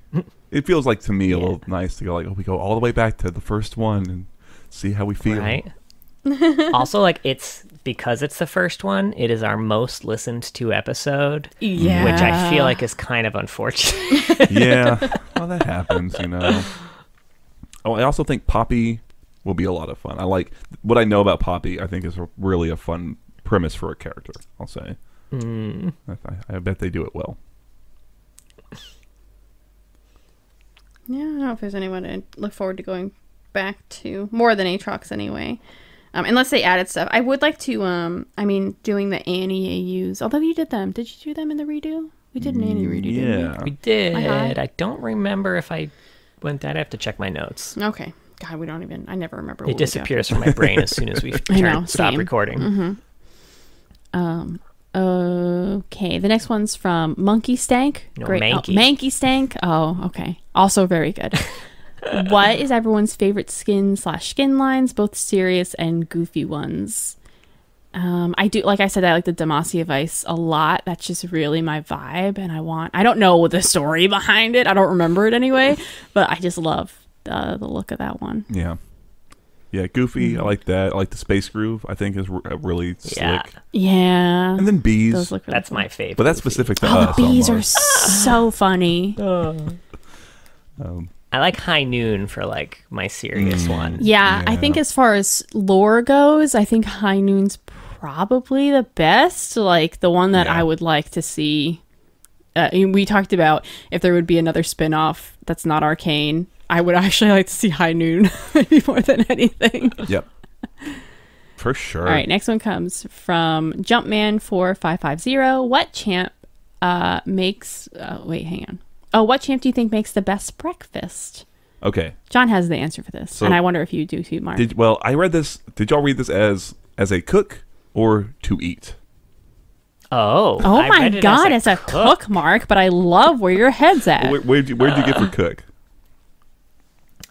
it feels like to me a little nice to go like, oh, we go all the way back to the first one and see how we feel. Right. [laughs] also, like it's because it's the first one. It is our most listened to episode, Yeah, which I feel like is kind of unfortunate. yeah, [laughs] well that happens, you know. Oh, I also think Poppy will be a lot of fun. I like what I know about Poppy. I think is a, really a fun premise for a character. I'll say. Mm. I, I, I bet they do it well. Yeah, I don't know if there's anyone to look forward to going back to more than Aatrox anyway. Um, unless they added stuff. I would like to um I mean doing the Annie AUs. Although you did them. Did you do them in the redo? We did an Annie redo, didn't we? Yeah. We did. Hi-hi. I don't remember if I went that. I have to check my notes. Okay. God, we don't even I never remember what It disappears from my brain as soon as we [laughs] I know, turn, stop recording. Um okay. The next one's from Monkey Stank. No, Great. Mankey. Oh, Mankey Stank. Oh, okay. Also very good. [laughs] what is everyone's favorite skin slash skin lines, both serious and goofy ones? Um, I do, like I said, I like the Demacia Vice a lot. That's just really my vibe, and I want. I don't know the story behind it. I don't remember it anyway, but I just love the the look of that one. Yeah. Yeah, Goofy. Mm-hmm. I like that. I like the Space Groove. I think is r- uh, really slick. Yeah. Yeah, And then bees. those look. Really That's cool. my favorite. but that's Goofy. specific to Oh, us. the bees are so funny. [laughs] [laughs] Um, I like High Noon for like my serious Mm. one. Yeah, I think as far as lore goes, I think High Noon's probably the best. Like the one that Yeah. I would like to see. Uh, we talked about if there would be another spin off that's not arcane. I would actually like to see High Noon [laughs] maybe more than anything. yep. For sure. All right, next one comes from Jumpman4550. What champ uh, makes. Uh, wait, hang on. Oh, what champ do you think makes the best breakfast? Okay. John has the answer for this, So- and I wonder if you do too, Mark. Did well, I read this. Did y'all read this as as a cook or to eat? Oh. Oh I my read it god, as a cook. Mark, but I love where your head's at. Where, where'd you Where'd you get for cook?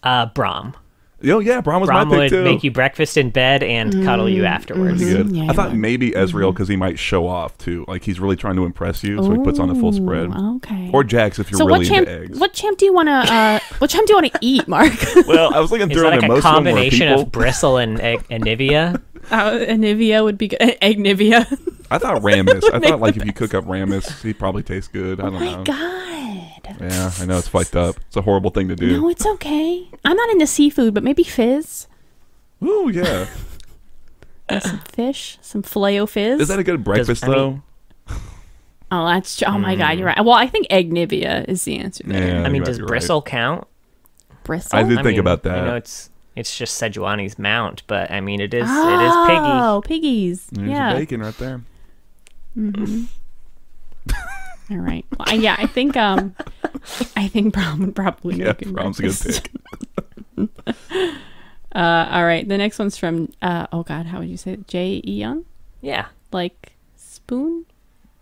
Uh, Braum. Oh yeah, Braum was Braum my pick would too. make you breakfast in bed and cuddle you afterwards. Mm-hmm. Yeah, I thought maybe Ezreal because he might show off too. Like he's really trying to impress you, so he puts on a full spread. Okay. Or Jax if you're so really what champ? into eggs. What champ do you want to? Uh, [laughs] what champ do you want to eat, Mark? [laughs] Well, I was looking Is through that like a most of them were combination of bristle and, egg, and Nivea? [laughs] uh, Anivia would be good. Eggnivia. I thought Rammus. I thought like if you cook up Rammus, he'd probably tastes good. I don't know. Oh God. Yeah, I know it's fucked up. It's a horrible thing to do. No, it's okay. I'm not into seafood, but maybe fizz. Ooh, yeah. Some fish, some filet o fizz. Is that a good breakfast I mean- though? [laughs] oh, that's oh my God, you're right. Well, I think eggnivia is the answer there. Yeah. I you mean, does be right. bristle count? Bristle. I did I think mean, about that. I know it's it's just Sejuani's mount, but I mean, it is oh, piggies. There's yeah. bacon right there. Mm-hmm. [laughs] All right. Well, I- yeah, I think um I think Braum would [laughs] probably Yeah, make him Braum's a good pick. [laughs] Uh, all right, the next one's from uh, oh god, how would you say it? Jay Eon? Yeah. Like spoon?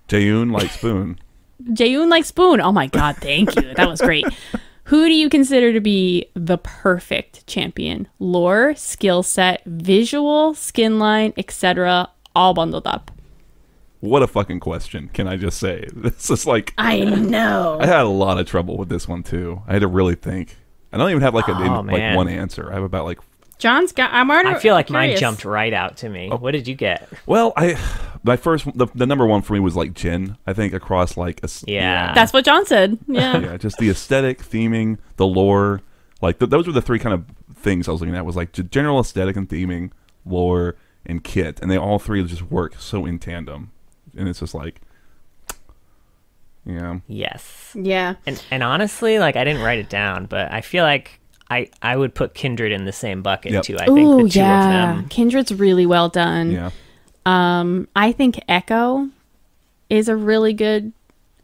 Jaeyoon like spoon. [laughs] Jaeyoon like spoon. Oh my god, thank you. That was great. Who do you consider to be the perfect champion? Lore, skill set, visual, skin line, etc., all bundled up. What a fucking question. Can I just say? [laughs] This is like I know. [laughs] I had a lot of trouble with this one too. I had to really think. I don't even have like a Oh, like one answer. I have about like John's got. I'm already. I feel like mine jumped right out to me. Oh. What did you get? well, I my first the, the number one for me was like Jhin. I think across like a, s- Yeah. That's what John said. Yeah. [laughs] yeah, just the aesthetic, theming, the lore. Like th- those were the three kind of things I was looking at. Was like general aesthetic and theming, lore, and kit, and they all three just work so in tandem. And it's just like, yeah, Yes. yeah. And and honestly, like I didn't write it down, but I feel like I I would put Kindred in the same bucket Yep. too. I think Ooh, the two yeah. of them. Kindred's really well done. yeah. Um, I think Ekko is a really good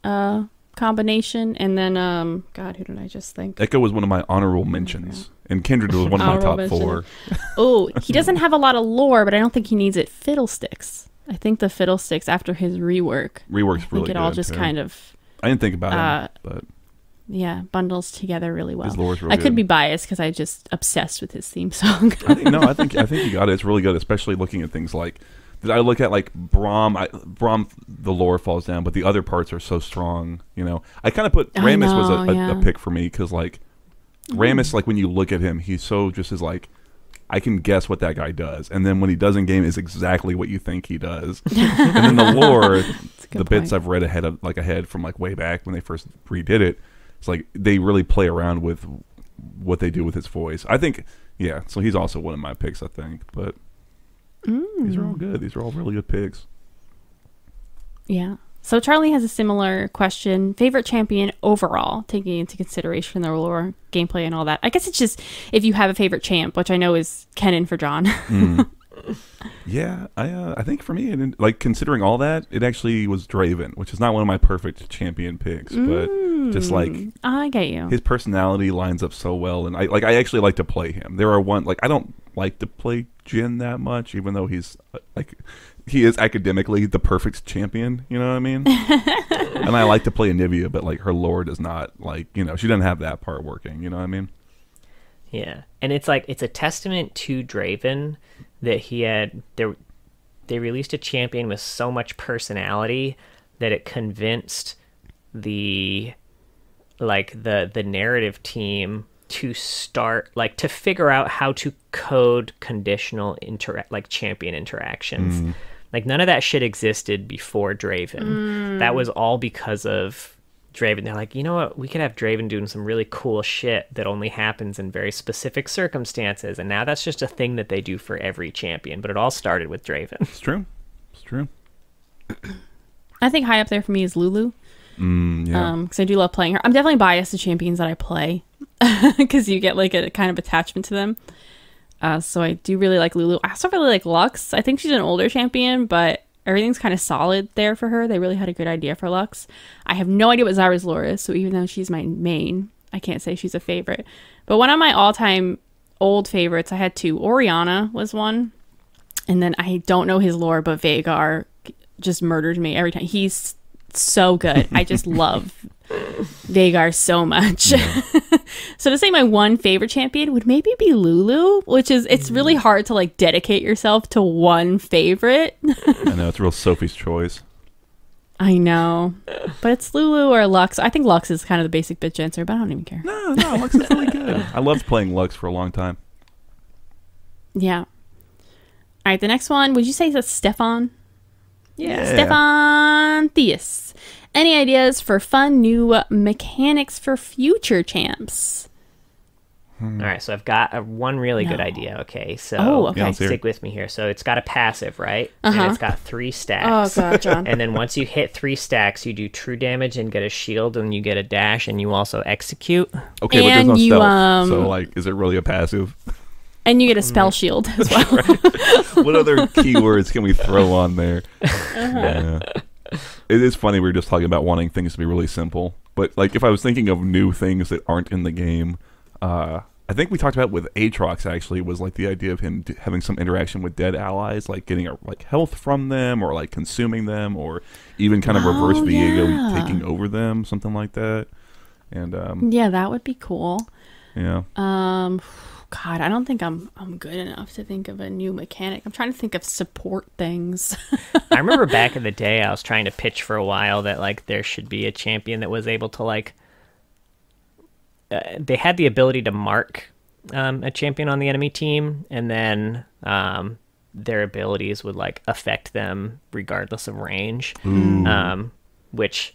uh combination, and then um, God, who did I just think? Ekko was one of my honorable mentions, and Kindred was one of my top mention. four. [laughs] Oh, he doesn't have a lot of lore, but I don't think he needs it. Fiddlesticks. I think the Fiddlesticks after his rework. Reworks I think really it good. all just kind of I didn't think about uh, it, but yeah bundles together really well. really I could good. be biased because I just obsessed with his theme [laughs] song. I think, no, I think I think you got it. It's really good, especially looking at things like. Did I look at like Braum? I, Braum, the lore falls down, but the other parts are so strong. You know, I kind of put Rammus was a, a, yeah. a pick for me because like Rammus, like when you look at him, he's so just is like. I can guess what that guy does, and then when he does in game is exactly what you think he does. [laughs] and then the lore, [laughs] That's a good the bits. I've read ahead of like ahead from like way back when they first redid it, it's like they really play around with what they do with his voice. I think, yeah. So he's also one of my picks, I think. But these are all mm. good. These are all really good picks. Yeah. So Charlie has a similar question. Favorite champion overall, taking into consideration the lore, gameplay, and all that. I guess it's just if you have a favorite champ, which I know is Kennen for John. [laughs] Yeah, I uh, I think for me, it, like considering all that, it actually was Draven, which is not one of my perfect champion picks, but just like Mm, I get you. his personality lines up so well, and I like I actually like to play him. There are one like I don't like to play Jhin that much, even though he's uh, like he is academically the perfect champion. You know what I mean? [laughs] and I like to play Anivia, but like her lore does not like you know she doesn't have that part working. You know what I mean? Yeah, and it's like it's a testament to Draven that he had there. They released a champion with so much personality that it convinced the like the the narrative team to start like to figure out how to code conditional interact like champion interactions. Mm-hmm. Like none of that shit existed before Draven. That was all because of Draven. They're like, you know what? We could have Draven doing some really cool shit that only happens in very specific circumstances. And now that's just a thing that they do for every champion. But it all started with Draven. It's true. It's true. I think high up there for me is Lulu. Mm, yeah. Um, because I do love playing her. I'm definitely biased to champions that I play, [laughs] because you get like a kind of attachment to them. Uh, so I do really like Lulu. I also really like Lux. I think she's an older champion, but everything's kind of solid there for her. They really had a good idea for Lux. I have no idea what Zyra's lore is, so even though she's my main, I can't say she's a favorite. But one of my all-time old favorites, I had two. Orianna was one, and then I don't know his lore, but Veigar just murdered me every time. He's so good. I just [laughs] love Veigar so much. [laughs] so to say my one favorite champion would maybe be Lulu, which is it's really mm. hard to like dedicate yourself to one favorite. I know it's real Sophie's choice. I know. But it's Lulu or Lux. I think Lux is kind of the basic bitch answer, but I don't even care. No, no, Lux is really good. I loved playing Lux for a long time. Yeah. All right, the next one, would you say that's Stefan? Yeah. Stefan Theus. Any ideas for fun new mechanics for future champs? All right, so I've got a, one really good idea. Okay, so Oh, okay. Yeah, stick with me here. So it's got a passive, right? Uh-huh. And it's got three stacks. Oh god, John. [laughs] And then once you hit three stacks, you do true damage and get a shield, and you get a dash, and you also execute. Okay, but there's And no you, stealth. um, so like, is it really a passive? and you get a spell shield as [laughs] well. [laughs] what other keywords can we throw on there? Uh-huh. Yeah. It is funny. We were just talking about wanting things to be really simple, But like, if I was thinking of new things that aren't in the game, uh, I think we talked about with Aatrox actually was like the idea of him d- having some interaction with dead allies, like getting a, like health from them, or like consuming them, or even kind of reverse Oh, Viego yeah. taking over them, something like that. And um, Yeah, that would be cool. yeah, Um, God, I don't think I'm I'm good enough to think of a new mechanic. I'm trying to think of support things. [laughs] I remember back in the day, I was trying to pitch for a while that like there should be a champion that was able to like. Uh, they had the ability to mark um, a champion on the enemy team, and then um, their abilities would like affect them regardless of range, um, which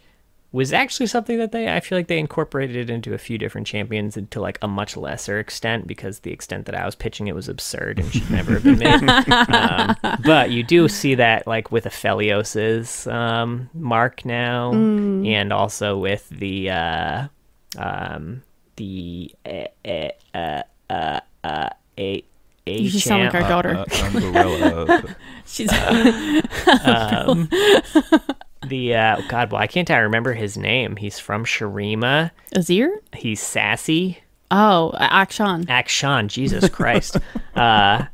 was actually something that they I feel like they incorporated it into a few different champions and to like a much lesser extent because the extent that I was pitching it was absurd and should never have been made. [laughs] um, but you do see that like with Aphelios's um, mark now, and also with the uh, um, the uh, uh, uh, uh, uh, a a You just sound like our daughter. uh, umbrella. [laughs] She's [laughs] um, the uh, God, why can't I remember his name? He's from Shurima. Azir. He's sassy. Oh, Akshan. Akshan, Jesus Christ. uh,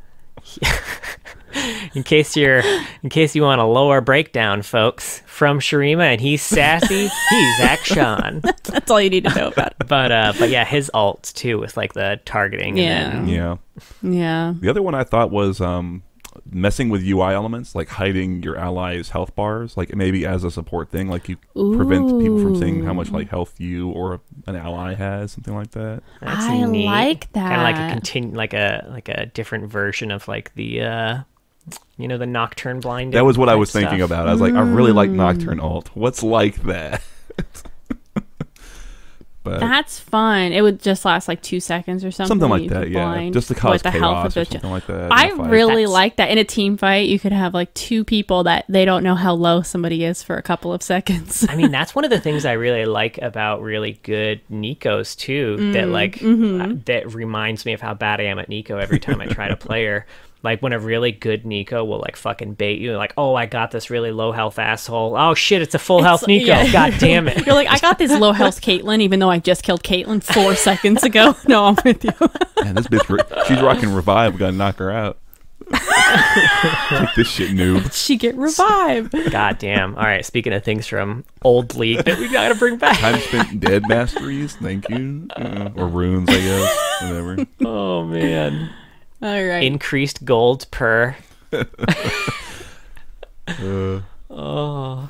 [laughs] in case you're, in case you want a lower breakdown, folks, from Shurima, and he's sassy. he's Akshan. [laughs] That's all you need to know about it. But uh, but yeah, his alt too with like the targeting. Yeah. And then, yeah. Yeah. The other one I thought was um, messing with UI elements, like hiding your allies' health bars, like maybe as a support thing, like you prevent people from seeing how much like health you or an ally has, something like that. that's I neat. like that. Kind of like a that. continue, like a like a different version of like the, uh, you know, the nocturne blind. That was what I type was thinking about. I was like, I really like Mm. Nocturne alt. What's like that? [laughs] but That's fun. It would just last like two seconds or something. something like that, yeah. Just to cause with the health chaos of or the ch- something like that. in I a fight. really That's- like that. In a team fight, you could have like two people that they don't know how low somebody is for a couple of seconds. I mean, [laughs] that's one of the things I really like about really good Neekos too. Mm, that like mm-hmm. uh, that reminds me of how bad I am at Neeko every time I try to play her. [laughs] Like when a really good Neeko will like fucking bait you, like, oh, I got this really low health asshole. Oh shit, it's a full health Neeko. yeah. [laughs] God damn it. [laughs] You're like, I got this low health Caitlyn, even though I just killed Caitlyn four [laughs] seconds ago. No, I'm with you. Man, this bitch, she's rocking revive. We gotta knock her out. Take this shit, noob. she get revived. God damn. All right. Speaking of things from old league that we gotta bring back. Time spent dead masteries. Thank you. Uh, or runes, I guess. Whatever. Oh man. All right. Increased gold per. Uh, Oh.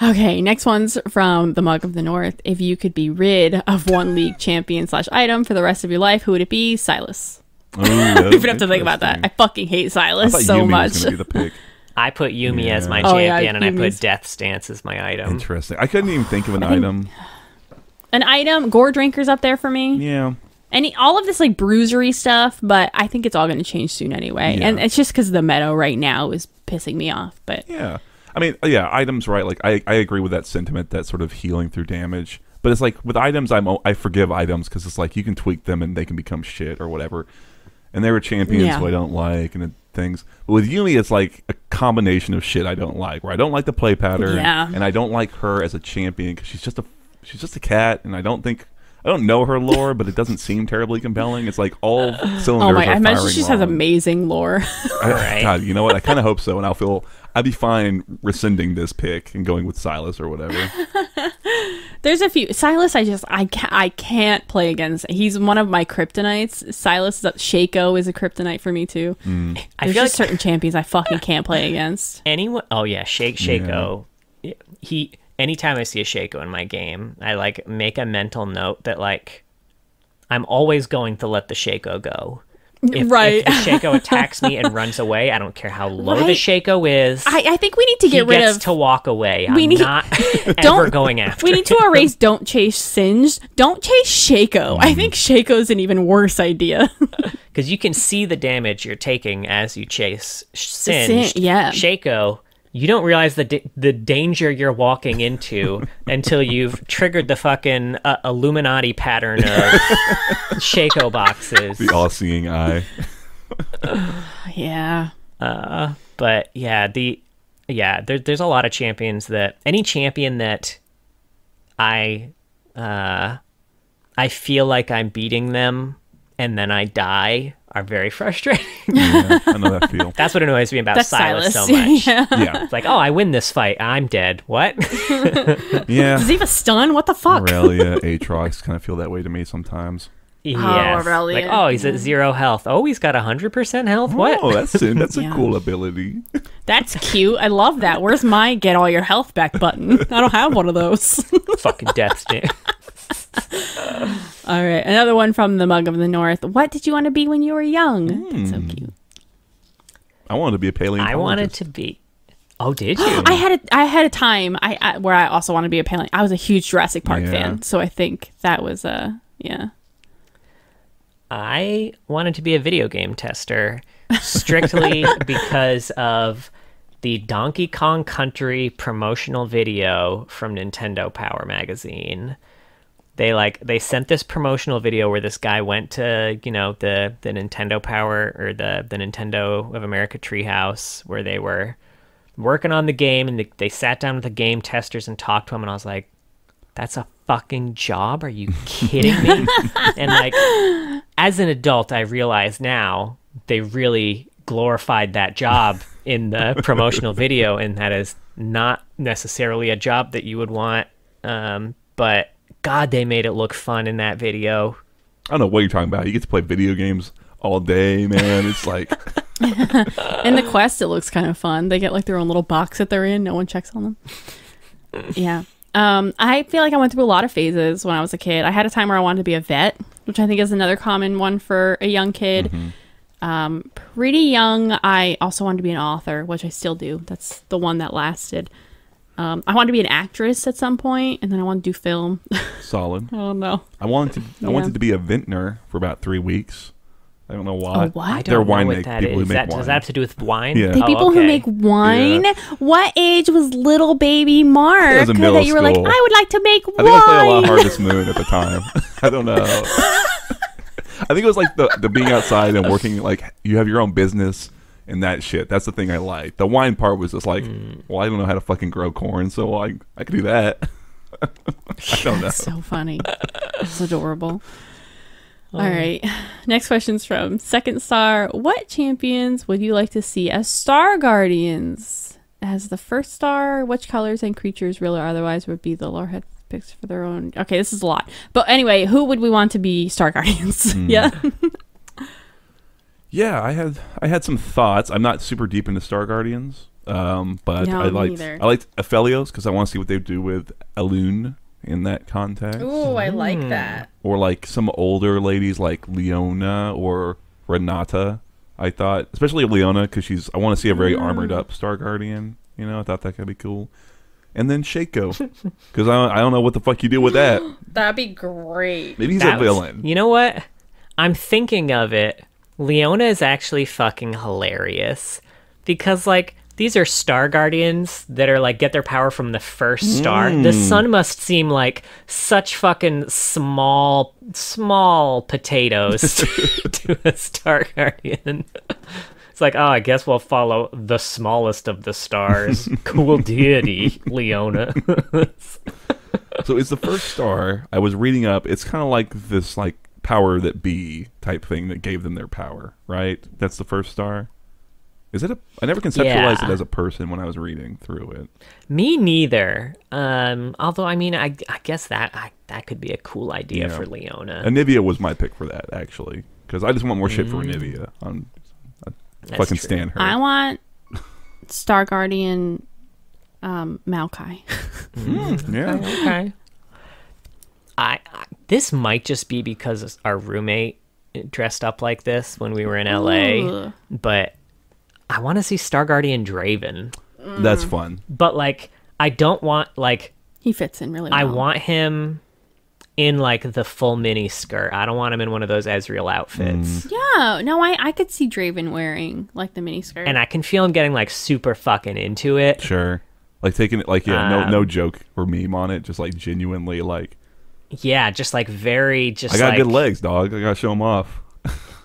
Okay, next one's from the Mug of the North. If you could be rid of one league champion slash item for the rest of your life, who would it be? Sylas. oh, that [laughs] You was would have to think about that. I fucking hate Sylas thought so Yuumi much. was be the pick. [laughs] I put Yuumi as my Yeah. Oh, yeah, champion, and I put Death's Dance as my item. Interesting. I couldn't even think of an item. An item, Goredrinkers up there for me. Yeah. Any all of this like bruisery stuff, but I think it's all going to change soon anyway. Yeah. And it's just because the meta right now is pissing me off. But Yeah. I mean, uh, yeah, items, right? Like, I, I agree with that sentiment, that sort of healing through damage. But it's like with items, I'm I forgive items because it's like you can tweak them and they can become shit or whatever. And there are champions Yeah. who I don't like and things. But with Yuumi, it's like a combination of shit I don't like. Where I don't like the play pattern, Yeah. and I don't like her as a champion because she's just a she's just a cat, and I don't think. I don't know her lore, but it doesn't seem terribly compelling. It's like all cylinders [laughs] oh my, are I imagine she just has amazing lore. I- [laughs] Right. God, you know what? I kind of hope so, and I'll feel [laughs] I'd be fine rescinding this pick and going with Sylas or whatever. There's a few Sylas. I just I can't I can't play against. He's one of my kryptonites. Sylas Shaco is a kryptonite for me too. Hmm. I There's feel like just certain champions I fucking can't play against. anyone. Oh yeah, Shake Shaco. He. Anytime I see a Shaco in my game, I like make a mental note that like I'm always going to let the Shaco go. If, Right. If the Shaco [laughs] attacks me and runs away, I don't care how low the Right. Shaco is. I, I think we need to get rid gets of. to walk away. I'm We need- not [laughs] Don't- going after. we need to erase don't chase Singed. Don't chase Shaco. I mm-hmm. think Shaco's an even worse idea. [laughs] because you can see the damage you're taking as you chase Singed. yeah. Shaco, you don't realize the da- the danger you're walking into [laughs] until you've triggered the fucking uh, Illuminati pattern of [laughs] Shaco boxes. The all-seeing eye. [sighs] yeah. Uh, but yeah, the yeah, there, there's a lot of champions that any champion that I uh, I feel like I'm beating them and then I die are very frustrating. [laughs] Yeah, I know that feel. That's what annoys me about That's Sylas, Sylas. so much. [laughs] yeah. Yeah, It's like, oh, I win this fight. I'm dead. What? [laughs] yeah. Does he have a stun? What the fuck? Irelia, Aatrox kind of feel that way to me sometimes. yes. Oh, Aurelian. Like, oh, he's at zero health. Oh, he's got 100% health. What? Oh, that's a, that's a cool ability. That's cute. I love that. Where's my get all your health back button? I don't have one of those. Fucking Death's Dance. [laughs] all right. Another one from the Mug of the North. What did you want to be when you were young? That's so Hmm. cute. I wanted to be a paleontologist. I wanted to be. Oh, did you? [gasps] I had a I had a time I, I where I also wanted to be a paleontologist. I was a huge Jurassic Park Yeah. fan, so I think that was a yeah. I wanted to be a video game tester strictly [laughs] because of the Donkey Kong Country promotional video from Nintendo Power Magazine. They like they sent this promotional video where this guy went to, you know, the the Nintendo Power or the the Nintendo of America treehouse where they were working on the game and they, they sat down with the game testers and talked to him and I was like that's a fucking job. Are you [laughs] kidding me? and like as an adult, I realize now they really glorified that job in the [laughs] promotional video, and that is not necessarily a job that you would want. Um, but God, they made it look fun in that video. I don't know what you're talking about. You get to play video games all day, man. It's like [laughs] In the quest, it looks kind of fun. They get like their own little box that they're in. No one checks on them. yeah. Um, I feel like I went through a lot of phases when I was a kid. I had a time where I wanted to be a vet, which I think is another common one for a young kid. Um, pretty young, I also wanted to be an author, which I still do. That's the one that lasted. Um, I wanted to be an actress at some point, and then I wanted to do film. [laughs] solid. I don't know. I wanted to. I Yeah. wanted to be a vintner for about three weeks. I don't know why. Oh, what? I They're don't know wine what make- that people who is. make That, does that have to do with wine? Yeah. The Oh, people who make wine. What age was little baby Mark was middle that you were like. I would like to make I think I played a lot wine? of Harvest [laughs] Moon at the time. [laughs] I don't know. I think it was like the the being outside and working like you have your own business and that shit. That's the thing I like. The wine part was just like, well, I don't know how to fucking grow corn, so I I could do that. [laughs] I don't [laughs] know. That's so funny. It's adorable. [laughs] All right. Next question's from Second Star. What champions would you like to see as Star Guardians? As the first star, which colors and creatures, real or otherwise, would be the lorehead picks for their own? Okay, this is a lot. But anyway, who would we want to be Star Guardians? Hmm. yeah. Yeah, I had I had some thoughts. I'm not super deep into Star Guardians, um, but No, I me liked neither. I liked Aphelios because I want to see what they do with Alune in that context, Ooh, I like that. or like some older ladies like Leona or Renata. I thought, especially Leona, because she's I want to see a very armored Mm. up Star Guardian. You know, I thought that could be cool. And then Shaco, [laughs] because I, I don't know what the fuck you do with that. [gasps] That'd be great. Maybe he's That a was- villain. You know what? I'm thinking of it. Leona is actually fucking hilarious because like these are star guardians that are like get their power from the first star. The mm. sun must seem like such fucking small small potatoes [laughs] [laughs] to a star guardian. [laughs] It's like, oh, I guess we'll follow the smallest of the stars. cool deity, Leona. So it's the first star. I was reading up. It's kind of like this like power that be type thing that gave them their power, right? That's the first star. Is it a? I never conceptualized Yeah. it as a person when I was reading through it. Me neither. Um, although I mean, I, I guess that I, that could be a cool idea Yeah. for Leona. Anivia was my pick for that actually, because I just want more shit for Anivia. On I Mm. That's fucking true. stand her. I want Star Guardian um, Maokai. [laughs] yeah, okay. I, I this might just be because our roommate dressed up like this when we were in LA, Ooh. but I want to see Star Guardian Draven. that's fun. But like, I don't want like He fits in really well. I want him in like the full mini skirt. I don't want him in one of those Ezreal outfits. Yeah, no, I I could see Draven wearing like the mini skirt, And I can feel him getting like super fucking into it. Sure, like taking it like yeah, no Um, no joke or meme on it. Just like genuinely like Yeah, just like very just I got like good legs, dog. I gotta show them off.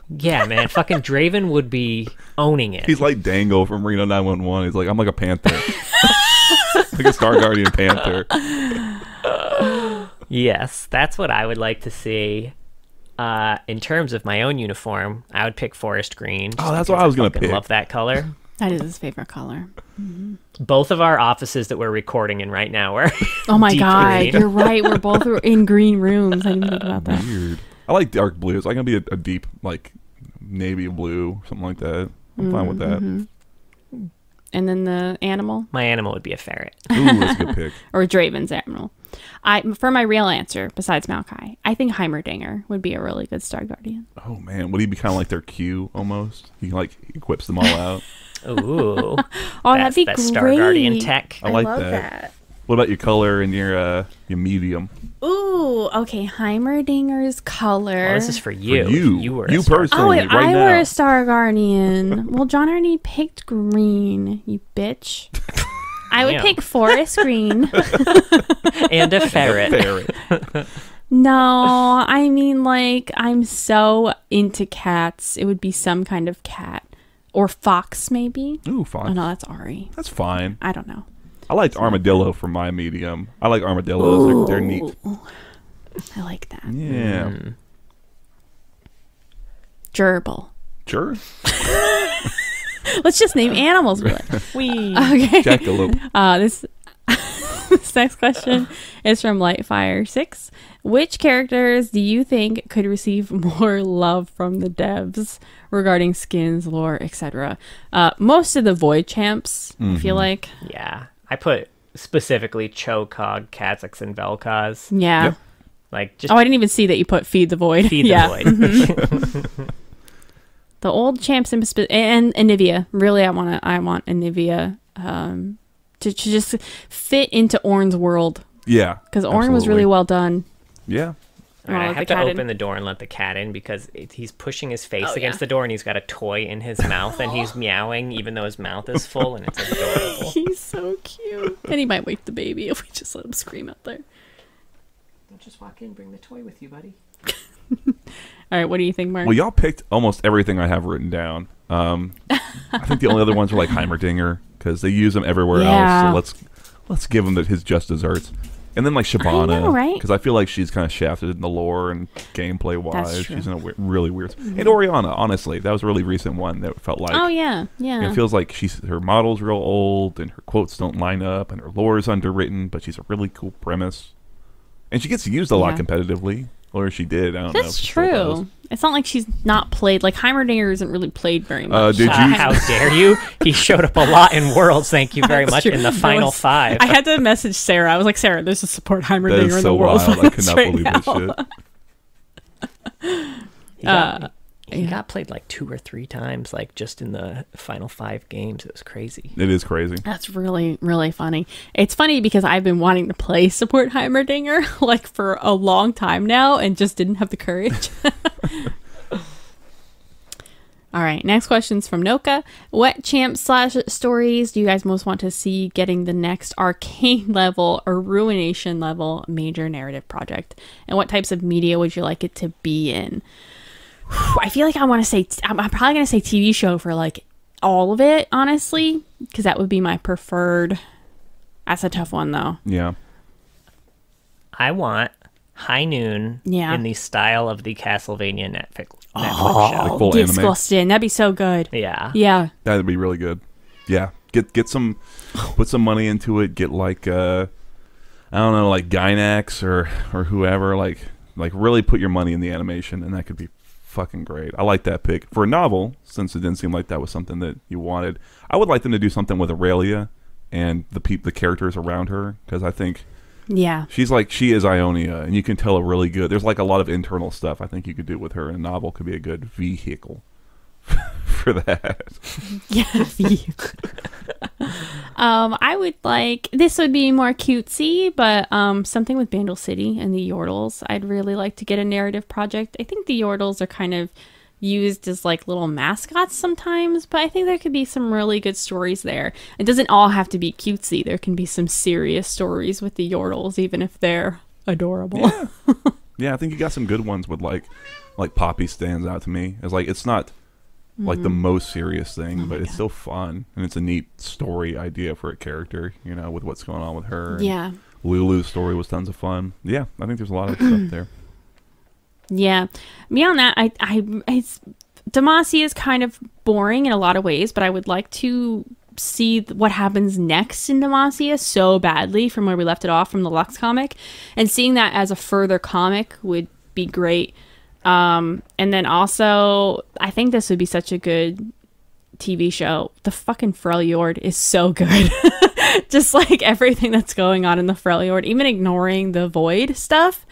Yeah, man, [laughs] fucking Draven would be owning it. He's like Dangle from Reno 911. He's like, I'm like a panther. [laughs] like a Star Guardian panther. [laughs] Yes, that's what I would like to see. Uh, in terms of my own uniform, I would pick forest green. Oh, that's what I was gonna pick. Love that color. That is his favorite color. Both of our offices that we're recording in right now are. Oh my Deep god, green. you're right. We're both [laughs] in green rooms. I didn't think about that. Weird. I like dark blues. I can be a, a deep like navy blue, something like that. I'm fine with that. Mm-hmm. And then the animal my animal would be a ferret. Ooh, that's a good pick. [laughs] or Draven's animal. I for my real answer, besides Maokai, I think Heimerdinger would be a really good Star Guardian. Oh man, would he be kind of like their Q almost? He like equips them all [laughs] out. Ooh, [laughs] Oh, that's, that'd be that's great. Star Guardian tech. I like that. What about your color and your uh your medium? Ooh, okay. Heimerdinger's color. Well, this is for you. you. you were You personally. Oh, if right I now. were a Star Guardian. well, John already picked green, you bitch. I would Damn. pick forest green. [laughs] [laughs] and a ferret. Ferret. no, I mean, like, I'm so into cats. It would be some kind of cat. Or fox, maybe. Ooh, Oh, fine. no, that's Ahri. That's fine. I don't know. I liked armadillo for my medium. I like armadillos. They're, they're neat. I like that. Yeah. Mm. Gerbil. Sure. [laughs] Let's just name animals. [laughs] Really. Wee. Okay. Jackalope. Uh, this [laughs] this next question is from Lightfire Six. Which characters do you think could receive [laughs] more love from the devs regarding skins, lore, etc.? Uh, most of the Void champs, I feel Mhm. like. Yeah, I put specifically Cho'Gath, Kha'Zix, and Vel'Koz. Yeah. Yep. Like just Oh, I didn't even see that you put feed the void. feed the [laughs] yeah. void. The old champs in spe- and Anivia. Really, I want to. I want Anivia um, to, to just fit into Ornn's world Yeah. because Ornn was really well done. Yeah. All right, I have to cat in. open the door and let the cat in because it, he's pushing his face Oh, against yeah. the door and he's got a toy in his mouth and he's [laughs] meowing even though his mouth is full and it's adorable. [laughs] He's so cute. And he might wake the baby if we just let him scream out there. Don't Just walk in, bring the toy with you, buddy. [laughs] All right, what do you think, Mark? Well, y'all picked almost everything I have written down. Um, I think the only other ones were like Heimerdinger because they use them everywhere Yeah. else. So let's let's give him his just desserts. And then like Shyvana, right? Because I feel like she's kind of shafted in the lore and gameplay wise. She's in a we- really weird. And Orianna, honestly, that was a really recent one that felt like. oh yeah, yeah. It feels like she's her model's real old and her quotes don't line up and her lore is underwritten, but she's a really cool premise. And she gets used a lot Yeah. competitively. Or she did. I don't know. That's she still does. true. It's not like she's not played. Like Heimerdinger isn't really played very much. Uh, did Uh, you- how dare you? He showed up a lot in Worlds. Thank you very [laughs] much true. in the That final was- five. I had to message Sarah. I was like, Sarah, there's a support That Heimerdinger is in so the world wild. I could not right believe now. this shit. [laughs] He got, Uh, he yeah. got played like two or three times, like just in the final five games. It was crazy. It is crazy. That's really, really funny. It's funny because I've been wanting to play support Heimerdinger [laughs] like for a long time now and just didn't have the courage. [laughs] All right, next question's from Noka. What champ slash stories do you guys most want to see getting the next arcane [laughs] level or ruination level major narrative project? And what types of media would you like it to be in? [sighs] I feel like I want to say, I'm, I'm probably going to say TV show for like all of it, honestly, because that would be my preferred. That's a tough one, though. Yeah. I want High Noon Yeah. in the style of the Castlevania Netflix, Netflix Like show. full anime. That'd be so good. Yeah. Yeah. That'd be really good. Yeah. Get get some put some money into it. Get like uh I don't know, like Gainax or or whoever, like like really put your money in the animation and that could be fucking great. I like that pick. For a novel, since it didn't seem like that was something that you wanted, I would like them to do something with Irelia and the peop the characters around her because I think Yeah. She's like she is Ionia, and you can tell a really good. There's like a lot of internal stuff I think you could do with her, and a novel could be a good vehicle [laughs] for that. Yeah. um, I would like this would be more cutesy, but um, something with Bandle City and the Yordles. I'd really like to get a narrative project. I think the Yordles are kind of used as like little mascots sometimes, but I think there could be some really good stories there. It doesn't all have to be cutesy. There can be some serious stories with the Yordles, even if they're adorable. Yeah. [laughs] yeah, I think you got some good ones with like like Poppy stands out to me. It's like it's not like the mm-hmm. most serious thing, oh but it's still fun and it's a neat story idea for a character, you know, with what's going on with her. yeah. Lulu's story was tons of fun. Yeah, I think there's a lot of stuff [clears throat] there. Yeah. Beyond that, I, I, it's, Demacia is kind of boring in a lot of ways, but I would like to see what happens next in Demacia so badly from where we left it off from the Lux comic, and seeing that as a further comic would be great. Um, and then also, I think this would be such a good TV show. The fucking Freljord is so good. [laughs] just like everything that's going on in the Freljord, even ignoring the Void stuff,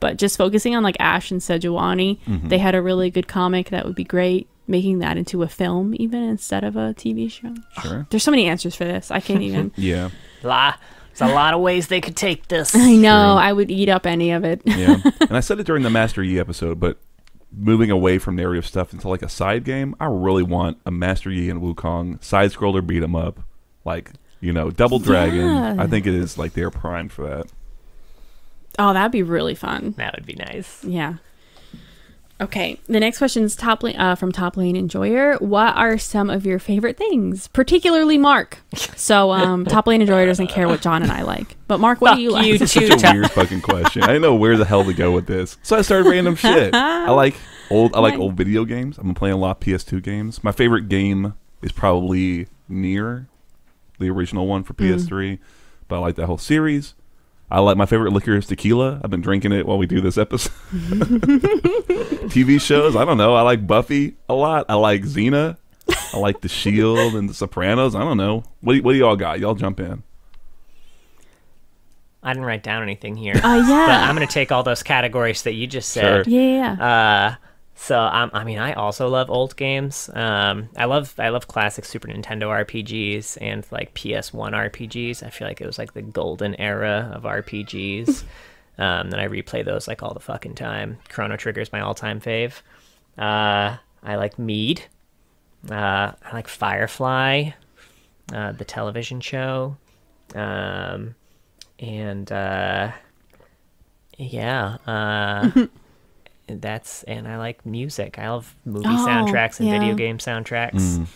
but just focusing on like Ashe and Sejuani. They had a really good comic that would be great. Making that into a film, even instead of a TV show. Sure. There's so many answers for this. I can't [laughs] even. Yeah. La, there's a lot of ways they could take this. [laughs] I know. True. I would eat up any of it. Yeah. [laughs] and I said it during the Master Yi episode, but moving away from narrative stuff into like a side game, I really want a Master Yi and Wukong side scroller beat 'em up. Like, you know, Double Dragon. Yeah. I think it is like they're primed for that. Oh, that'd be really fun. That would be nice. Yeah. Okay, the next question is top lane, uh, from Top Lane Enjoyer. What are some of your favorite things, particularly Mark? [laughs] So, um, Top Lane Enjoyer doesn't care what John and I like, but Mark, what Fuck do you like? you It's too, such a weird fucking question. I didn't know where the hell to go with this. So I started random shit. I [laughs] like old I like old video games. I've been playing a lot of PS2 games. My favorite game is probably NieR, the original one for PS3. But I like that whole series. I like my favorite liquor is tequila. I've been drinking it while we do this episode. [laughs] TV shows, I don't know. I like Buffy a lot. I like Xena. I like The Shield and The Sopranos. I don't know. What do, what do y'all got? Y'all jump in. I didn't write down anything here. Uh, yeah. But I'm going to take all those categories that you just said. Sure. yeah, yeah, yeah. Uh, so um, I mean, I also love old games. Um, I love I love classic Super Nintendo RPGs and like PS1 RPGs. I feel like it was like the golden era of RPGs. [laughs] um, then I replay those like all the fucking time. Chrono Trigger is my all-time fave. Uh, I like Mead. Uh, I like Firefly, uh, the television show, um, and uh, yeah. Uh, [laughs] that's and I like music. I love movie Oh, soundtracks and yeah. video game soundtracks.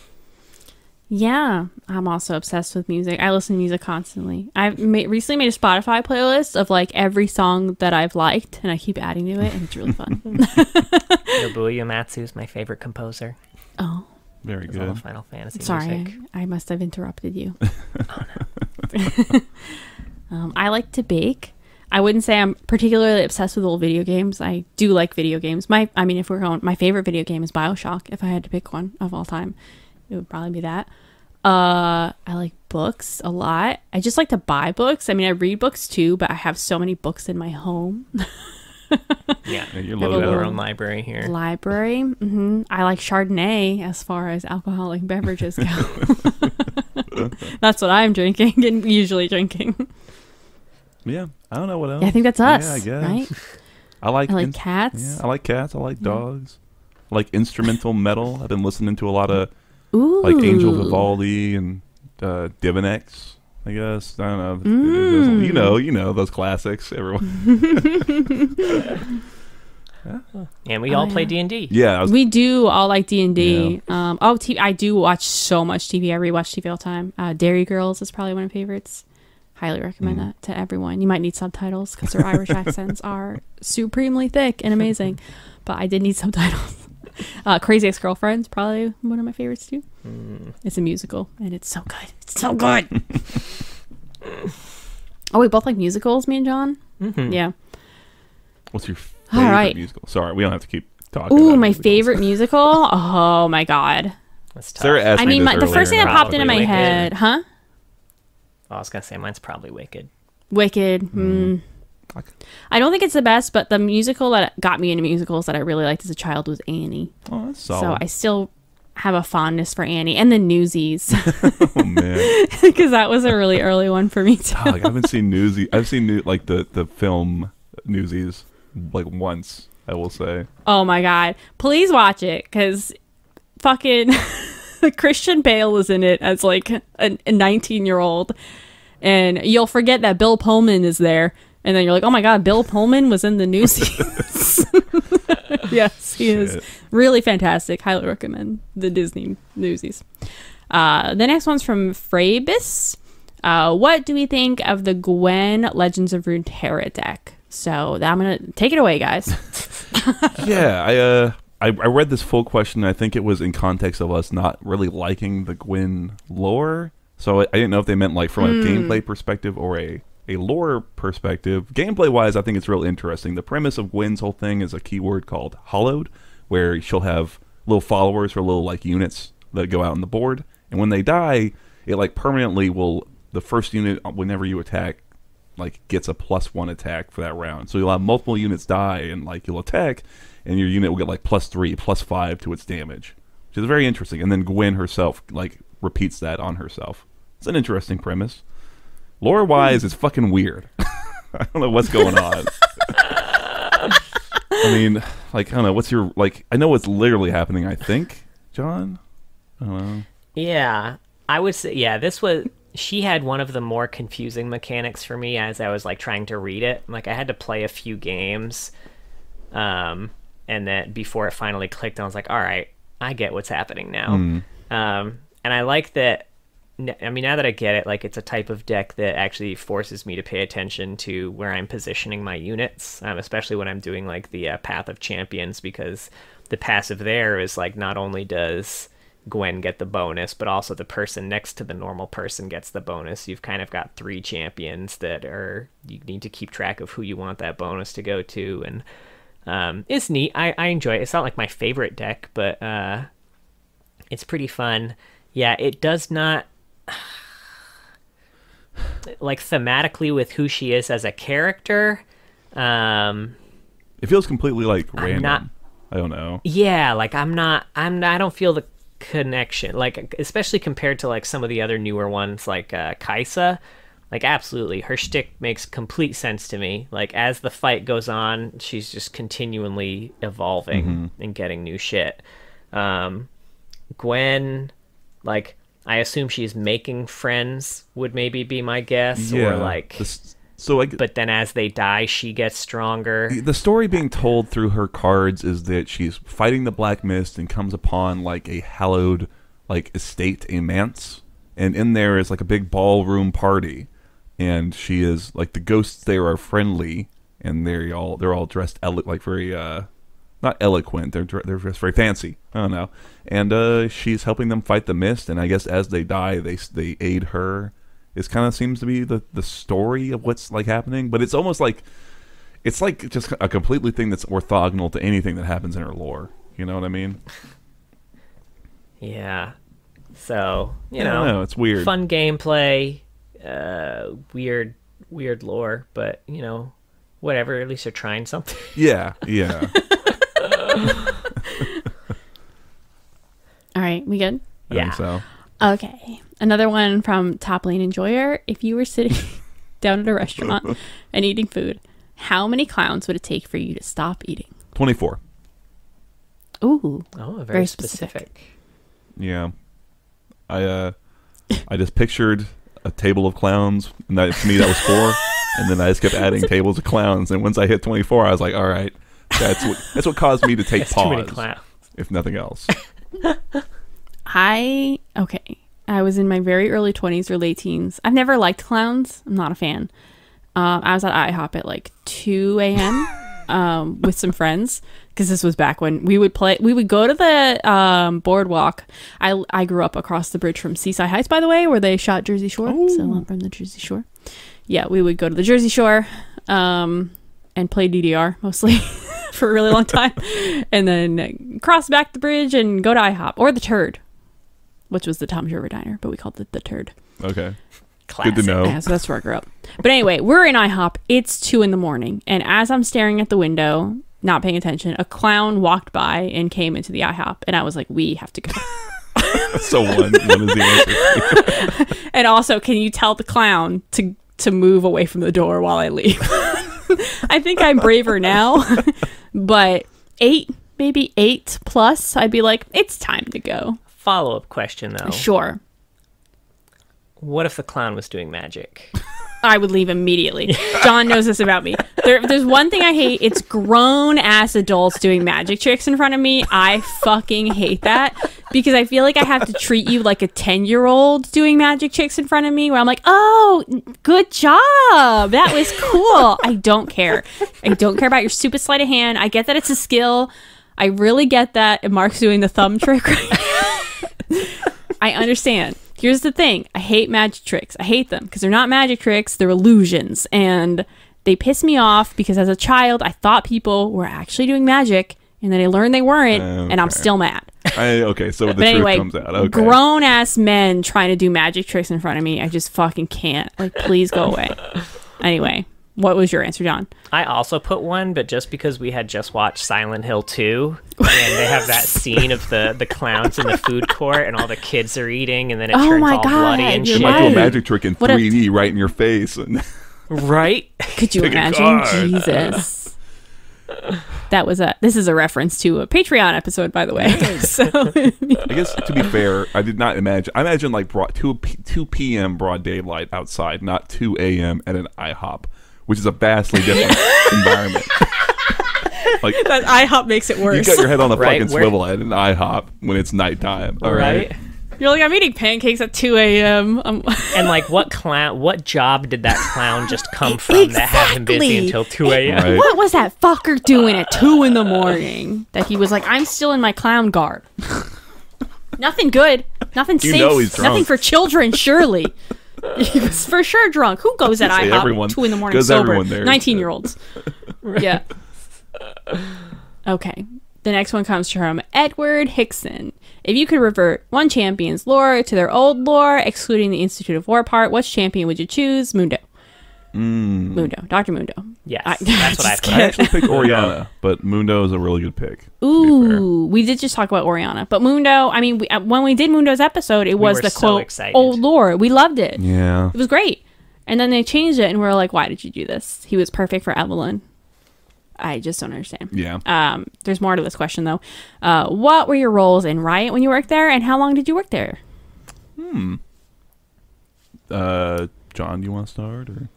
Yeah, I'm also obsessed with music. I listen to music constantly. I've ma- recently made a Spotify playlist of like every song that I've liked, and I keep adding to it, and it's really fun. [laughs] Nobuo Uematsu is my favorite composer. oh, Very Does all the good. Final Fantasy sorry, music. I, I must have interrupted you. [laughs] [laughs] um, I like to bake. I wouldn't say I'm particularly obsessed with old video games. I do like video games. My, I mean, if we're going, my favorite video game is Bioshock. If I had to pick one of all time, it would probably be that. Uh, I like books a lot. I just like to buy books. I mean, I read books too, but I have so many books in my home Yeah, [laughs] Yeah, you're we have loaded our own library here. library. hmm I like Chardonnay as far as alcoholic beverages go. [laughs] [laughs] That's what I'm drinking and usually drinking. Yeah, I don't know what else. Yeah, I think that's us, Yeah, I guess. right? [laughs] I like I like in- cats. Yeah, I like cats. I like dogs. I like instrumental [laughs] metal. I've been listening to a lot of Ooh, like Angel Vivaldi and uh, Divinex. I guess I don't know. Mm. You know, you know those classics. Everyone. [laughs] And we Oh, all play. D and D. Yeah, was, We do all like D and D. Um, oh, t- I do watch so much TV. I rewatch TV all the time. Uh, Derry Girls is probably one of my favorites. Highly recommend Mm. that to everyone. You might need subtitles because their Irish [laughs] accents are supremely thick and amazing. [laughs] But I did need subtitles. [laughs] Uh, Crazy Ex Girlfriend's probably one of my favorites too. Mm. It's a musical and it's so good. It's so good. oh, we both like musicals, me and John. Mm -hmm. Yeah. what's your All favorite right. musical? Sorry, we don't have to keep talking. Ooh, about my musicals. favorite musical. Oh my god. That's tough. Sarah asked I mean, my, the first thing that popped into my Probably head, huh? I was gonna say mine's probably Wicked. Wicked. Mm. I- I don't think it's the best, but the musical that got me into musicals that I really liked as a child was Annie. Oh, that's So. I still have a fondness for Annie and the Newsies [laughs] oh man, [laughs] because that was a really early one for me too. Dog, I haven't seen Newsies. I've seen new, like the the film Newsies like once. I will say. Oh my god! Please watch it because fucking [laughs] [laughs] Christian Bale is in it as like a 19 year old, and you'll forget that Bill Pullman is there, and then you're like, oh my god, Bill Pullman was in the Newsies. [laughs] [laughs] yes, he is really fantastic. Highly recommend the Disney Newsies. Uh, the next one's from Frabis. Uh, what do we think of the Gwen Legends of Runeterra deck? So I'm gonna take it away, guys. yeah, I uh I, I read this full question. I think it was in context of us not really liking the Gwen lore. So I, I didn't know if they meant like from a hmm. gameplay perspective or a a lore perspective. Gameplay wise, I think it's real interesting. The premise of Gwen's whole thing is a keyword called hallowed, where she'll have little followers or little like units that go out on the board, and when they die, it like permanently will the first unit uh, whenever you attack like gets a plus one attack for that round. So you'll have multiple units die and like you'll attack and your unit will get like plus three, plus five to its damage. Which is very interesting. And then Gwen herself like repeats that on herself. It's an interesting premise. Lore wise, it's fucking weird. [laughs] I don't know what's going on. I mean, like I don't know, what's your like I know what's literally happening, I think, John? I don't know. Yeah, I would say yeah. This was she had one of the more confusing mechanics for me as I was like trying to read it. Like I had to play a few games, um, and then before it finally clicked, I was like, all right, I get what's happening now. Um, and I like that. I mean, now that I get it, like it's a type of deck that actually forces me to pay attention to where I'm positioning my units, um, especially when I'm doing like the uh, Path of Champions, because the passive there is like not only does Gwen get the bonus, but also the person next to the normal person gets the bonus. You've kind of got three champions that are you need to keep track of who you want that bonus to go to, and um, it's neat. I, I enjoy it. It's not like my favorite deck, but uh, it's pretty fun. Yeah, it does not [sighs] like thematically with who she is as a character. Um, It feels completely like I'm random. not- I don't know. yeah like i'm not i'm i don't feel the connection like especially compared to like some of the other newer ones like uh Kai'Sa like absolutely. Her shtick makes complete sense to me. Like as the fight goes on she's just continually evolving and getting new shit. Um gwen like i assume she's making friends would maybe be my guess or like This- so I, but then as they die she gets stronger. The story being told through her cards is that she's fighting the black mist and comes upon like a hallowed like estate a manse. And in there is like a big ballroom party and she is like the ghosts there are friendly and they're all they're all dressed elo- like very uh not eloquent they're they're just very fancy i don't know and uh she's helping them fight the mist and i guess as they die they they aid her it kind of seems to be the the story of what's like happening but it's almost like it's like just a completely thing that's orthogonal to anything that happens in her lore. You know what I mean? Yeah. So you know, know, it's weird. Fun gameplay, uh, weird, weird lore, but you know, whatever. At least they're trying something. [laughs] Yeah, yeah. [laughs] All right, we good? I Yeah. think so. Okay. Another one from Top Lane Enjoyer. If you were sitting [laughs] down at a restaurant and eating food, how many clowns would it take for you to stop eating? Twenty four. Ooh. Oh, very, Very specific. specific. Yeah. I uh I just pictured a table of clowns and that to me that was four. and then I just kept adding tables of clowns and once I hit twenty four I was like, all right, that's what that's what caused me to take That's too many pause. clowns. If nothing else. [laughs] I okay. I was in my very early twenties or late teens. I've never liked clowns. I'm not a fan. Um, I was at IHOP at like two a.m. [laughs] um, with some friends because this was back when we would play. We would go to the um, boardwalk. I I grew up across the bridge from Seaside Heights, by the way, where they shot Jersey Shore. So I'm from the Jersey Shore. Yeah, we would go to the Jersey Shore um, and play DDR mostly [laughs] for a really long time, [laughs] and then cross back the bridge and go to IHOP or the Turd which was the Tom's River Diner, but we called it the Turd. Okay. Classic. Good to know. Yeah, so that's where I grew up. But anyway, we're in IHOP. It's two in the morning, and as I'm staring at the window, not paying attention, a clown walked by and came into the IHOP, and I was like, "We have to go." [laughs] So one one is the answer. [laughs] and also, can you tell the clown to to move away from the door while I leave? [laughs] I think I'm braver now, but eight, maybe eight plus, I'd be like, "It's time to go." Follow up question though. Sure. What if the clown was doing magic? I would leave immediately. John knows this about me. There, there's one thing I hate. It's grown ass adults doing magic tricks in front of me. I fucking hate that because I feel like I have to treat you like a 10 year old doing magic tricks in front of me where I'm like, oh, good job. That was cool. I don't care. I don't care about your stupid sleight of hand. I get that it's a skill. I really get that. Mark's doing the thumb trick right I understand. Here's the thing I hate magic tricks. I hate them because they're not magic tricks, they're illusions. And they piss me off because as a child, I thought people were actually doing magic and then I learned they weren't, and I'm still mad. I, okay, so [laughs] the truth anyway, comes out. Okay. grown ass men trying to do magic tricks in front of me, I just fucking can't. Like, please go away. [laughs] anyway, what was your answer, John? I also put one, but just because we had just watched Silent Hill 2, and they have that [laughs] scene of the, the clowns in the food court and all the kids are eating, and then it Oh turns my all God, bloody and you're shit. Might do a magic trick in What 3D right in your face. And [laughs] Right? Could you imagine? Jesus. That was a. This is a reference to a Patreon episode, by the way. [laughs] so I guess to be fair, I did not imagine. I imagine like broad, 2, p- 2 p.m. broad daylight outside, not 2 a.m. at an IHOP, which is a vastly different [laughs] environment. [laughs] like that IHOP makes it worse. you got your head on a [laughs] Right, fucking where- swivel at an IHOP when it's nighttime. All right. Right? You're like, I'm eating pancakes at 2 a.m. And like, what clown? What job did that clown just come from that had him busy until two a.m.? Right. what was that fucker doing at 2 in the morning? That he was like, I'm still in my clown garb. Nothing good. Nothing You safe. know he's drunk. Nothing for children, surely. [laughs] he was for sure drunk. Who goes at IHOP everyone- 2 in the morning goes sober? everyone there. 19 year olds. [laughs] Yeah. Okay. The next one comes from Edward Hickson. If you could revert one champion's lore to their old lore, excluding the Institute of War part, which champion would you choose? Mundo. Mm. Mundo. Dr. Mundo. Yes, I- that's what I [laughs] just put. I actually picked Orianna, but Mundo is a really good pick. to be fair. Ooh, we did just talk about Orianna, but Mundo. I mean, we, uh, when we did Mundo's episode, it was were the so quote excited. old lore. We loved it. Yeah. It was great, and then they changed it, and we are like, "Why did you do this? He was perfect for Evelyn." I just don't understand. Yeah. Um, there's more to this question though. Uh, what were your roles in Riot when you worked there, and how long did you work there? Hmm. Uh, John, do you want to start? Or?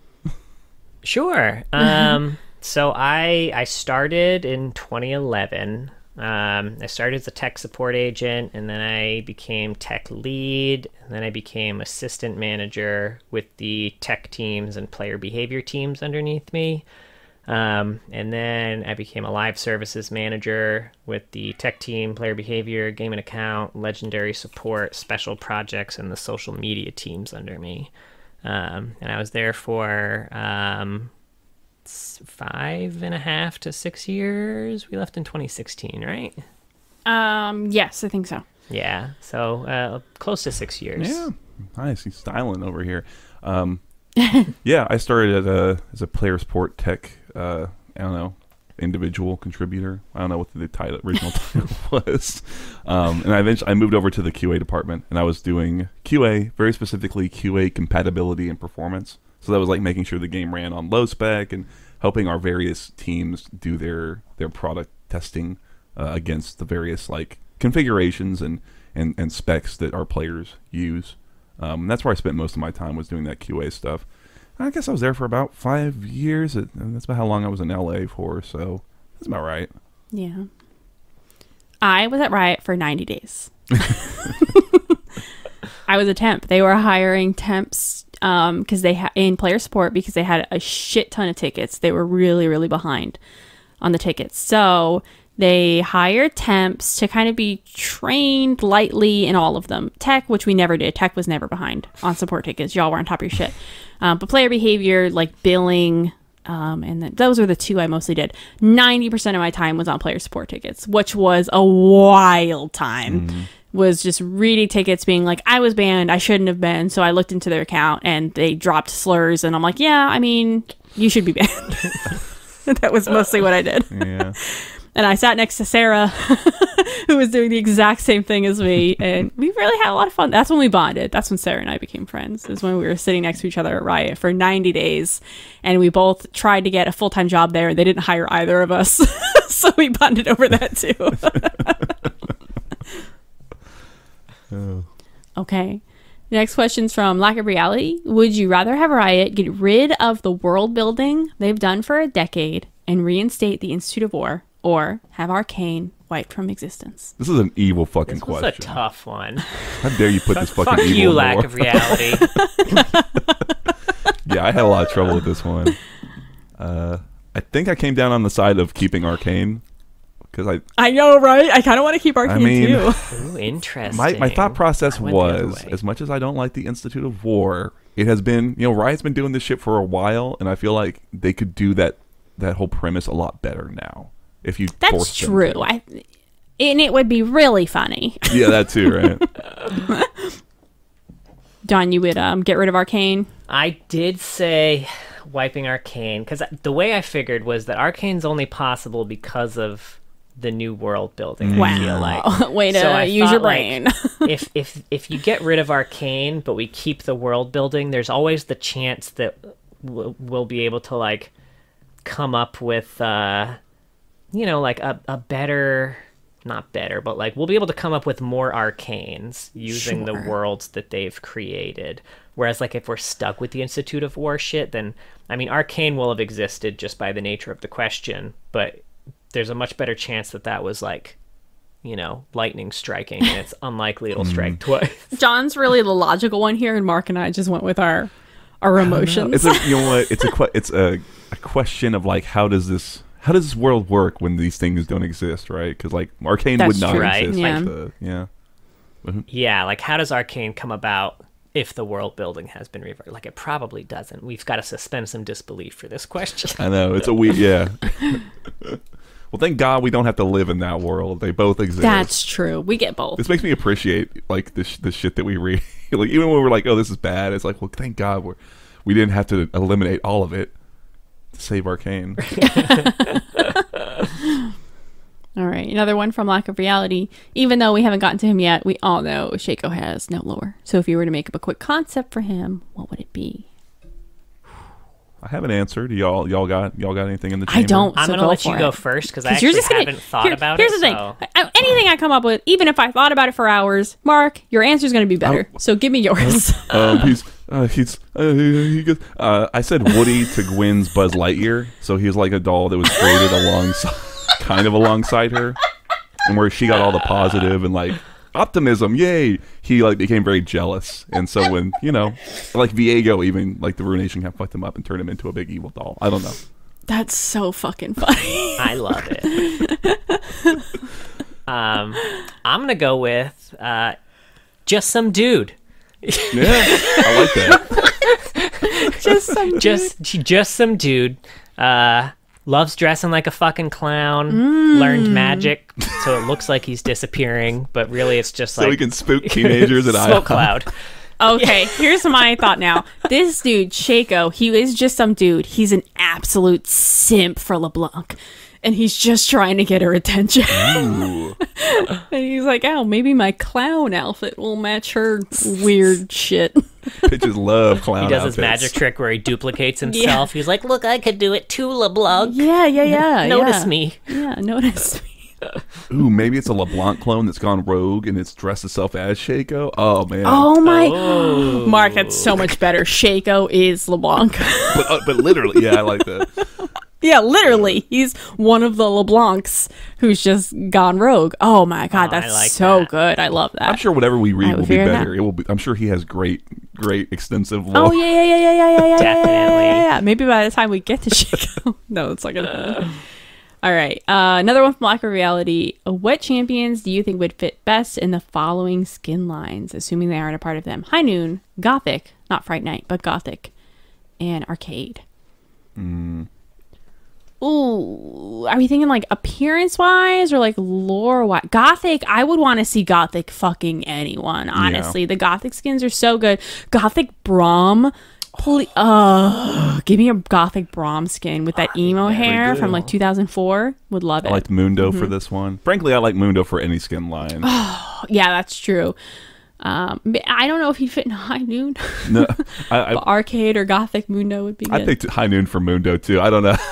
Sure. Um, so I I started in 2011. Um, I started as a tech support agent, and then I became tech lead, and then I became assistant manager with the tech teams and player behavior teams underneath me. Um, and then I became a live services manager with the tech team, player behavior, game and account, legendary support, special projects, and the social media teams under me. Um, and I was there for um, five and a half to six years. We left in 2016, right? Um, yes, I think so. Yeah, so uh, close to six years. Yeah, nice. He's styling over here. Um, [laughs] yeah, I started as a as a player support tech. Uh, I don't know, individual contributor. I don't know what the title, original [laughs] title was. Um, and I eventually I moved over to the QA department, and I was doing QA, very specifically QA compatibility and performance. So that was like making sure the game ran on low spec and helping our various teams do their their product testing uh, against the various like configurations and, and, and specs that our players use. Um, and that's where I spent most of my time was doing that QA stuff. I guess I was there for about five years. It- And that's about how long I was in LA for. So that's about right. Yeah. I was at Riot for 90 days. [laughs] I was a temp. They were hiring temps um because they had in player support because they had a shit ton of tickets. They were really really behind on the tickets. So they hired temps to kind of be trained lightly in all of them. Tech, which we never did. Tech was never behind on support tickets. Y'all were on top of your shit. Um, but player behavior, like billing, um, and then those are the two I mostly did. Ninety percent of my time was on player support tickets, which was a wild time. Was just reading tickets, being like, I was banned, I shouldn't have been. So I looked into their account and they dropped slurs, and I'm like, yeah, I mean, you should be banned. [laughs] that was mostly what I did. Yeah. [laughs] And I sat next to Sarah, [laughs] who was doing the exact same thing as me, and we really had a lot of fun. That's when we bonded. That's when Sarah and I became friends. Is when we were sitting next to each other at Riot for 90 days, and we both tried to get a full time job there. and They didn't hire either of us, [laughs] so we bonded over that too. Oh. [laughs] Okay. The next question's from Lack of Reality. Would you rather have Riot get rid of the world building they've done for a decade and reinstate the Institute of War, or have Arcane wiped from existence? This is an evil fucking This was question. a tough one. How dare you put this [laughs] fucking Fuck evil you, in the lack world? of reality. [laughs] [laughs] Yeah, I had a lot of trouble with this one. Uh, I think I came down on the side of keeping Arcane because I I know, right? I kind of want to keep Arcane mean- too. Ooh, interesting. my my thought process I went the other was as much as I don't like the Institute of War, it has been you know Riot's been doing this shit for a while, and I feel like they could do that that whole premise a lot better now if you. That's forced them true. to. I, and it would be really funny. yeah, that too, right? [laughs] Don, you would um, get rid of Arcane. I did say wiping Arcane because the way I figured was that Arcane's only possible because of the new world building. I feel like. [laughs] Way to So I use your thought, like, brain. [laughs] if if if you get rid of arcane but we keep the world building there's always the chance that w- we'll be able to like come up with uh you know like a, a better not better but like we'll be able to come up with more arcanes using the worlds that they've created whereas like if we're stuck with the institute of war shit then i mean arcane will have existed just by the nature of the question but there's a much better chance that that was like you know, lightning striking, and it's [laughs] unlikely it'll mm. strike twice. [laughs] John's really the logical one here, and Mark and I just went with our our emotions. It's a you know what? It's a que- it's a, a question of like how does this how does this world work when these things don't exist, right? Because like Arcane That's would not true. Right. exist. Yeah. Like the, yeah. yeah, like how does Arcane come about if the world building has been reversed? Like it probably doesn't. We've got to suspend some disbelief for this question. I know it's a weird yeah. [laughs] well, thank God we don't have to live in that world. They both exist. That's true. We get both. this makes me appreciate like the sh- the shit that we read. [laughs] like even when we're like, oh, this is bad. It's like, well, thank God we're we didn't have to eliminate all of it to save Arcane. [laughs] All right, another one from Lack of Reality. Even though we haven't gotten to him yet, we all know Shaco has no lore. So if you were to make up a quick concept for him, what would it be? I have an answer. Do y'all y'all got y'all got anything in the I don't. I'm so gonna go let you for go first because I actually you're just gonna- haven't thought here- about here's it. the thing. so- I- anything I come up with, even if I thought about it for hours, Mark, your answer's going to be better. so give me yours. um, [laughs] he's uh, he's uh, he goes. Uh, I said Woody to Gwen's Buzz Lightyear, so he's like a doll that was created alongside, kind of alongside her, and where she got all the positive and like optimism, yay! He like became very jealous, and so when you know, like Viego, even like the Ruination Camp fucked him up and turned him into a big evil doll. I don't know. That's so fucking funny. I love it. [laughs] um, I'm gonna go with uh, just some dude. [laughs] Yeah, I like that. [laughs] just some Just just some dude. Uh, loves dressing like a fucking clown. Mm. Learned magic, so it looks like he's disappearing, but really it's just So like we can spook teenagers at [laughs] smoke IHOP. cloud. Okay, here's my thought now. This dude, Shaco, he is just some dude. He's an absolute simp for LeBlanc. And he's just trying to get her attention. [laughs] And he's like, oh, maybe my clown outfit will match her weird shit. Bitches love clown He does his magic trick where he duplicates [laughs] himself. He's like, "Look, I could do it too, LeBlanc. Yeah, yeah, [laughs] yeah. Notice yeah. me." Yeah, notice me. Ooh, maybe it's a LeBlanc clone that's gone rogue and it's dressed itself as Shaco. Oh man. Oh my. Oh. [gasps] Mark, that's so much better. Shaco is LeBlanc. But, uh, but literally, yeah, I like that yeah, literally. He's one of the LeBlancs who's just gone rogue. Oh my god, oh, that's like so that. good. I love that. I'm sure whatever we read will, be better. That. It will be I'm sure he has great great extensive lore. Oh yeah, yeah, yeah, yeah, yeah, yeah. Definitely. Yeah, yeah, yeah. Maybe by the time we get to Chicago. no, it's like gonna. All right. Uh, another one from Lack of Reality. What champions do you think would fit best in the following skin lines, assuming they aren't a part of them? High Noon, Gothic, not Fright Night, but Gothic, and Arcade. Mm. Ooh, are we thinking like appearance wise or like lore wise? Gothic, I would want to see Gothic fucking anyone, honestly. The Gothic skins are so good. Gothic Braum. Holy, uh, give me a Gothic Braum skin with that emo hair from like 2004. Would love it. I it. liked Mundo Mm-hmm. for this one. Frankly, I like Mundo for any skin line. [sighs] yeah, that's true. Um, I don't know if he'd fit in [laughs] High Noon, no, [laughs] I, I, Arcade or Gothic Mundo would be good. I picked High Noon for Mundo too. I don't know. [laughs]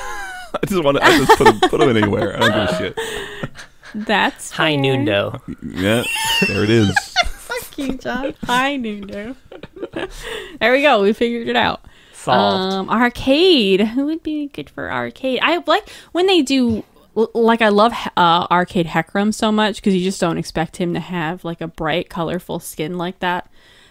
[laughs] I just want to. I just put them, put him anywhere. I don't give a shit. that's High fair. Noondo. Yeah, there it is. [laughs] Fuck you, John. High Noondo. [laughs] there we go. We figured it out. Solved. Um, arcade. Who would be good for arcade? I like when they do like I love uh, Arcade Hecarim so much because you just don't expect him to have like a bright, colorful skin like that.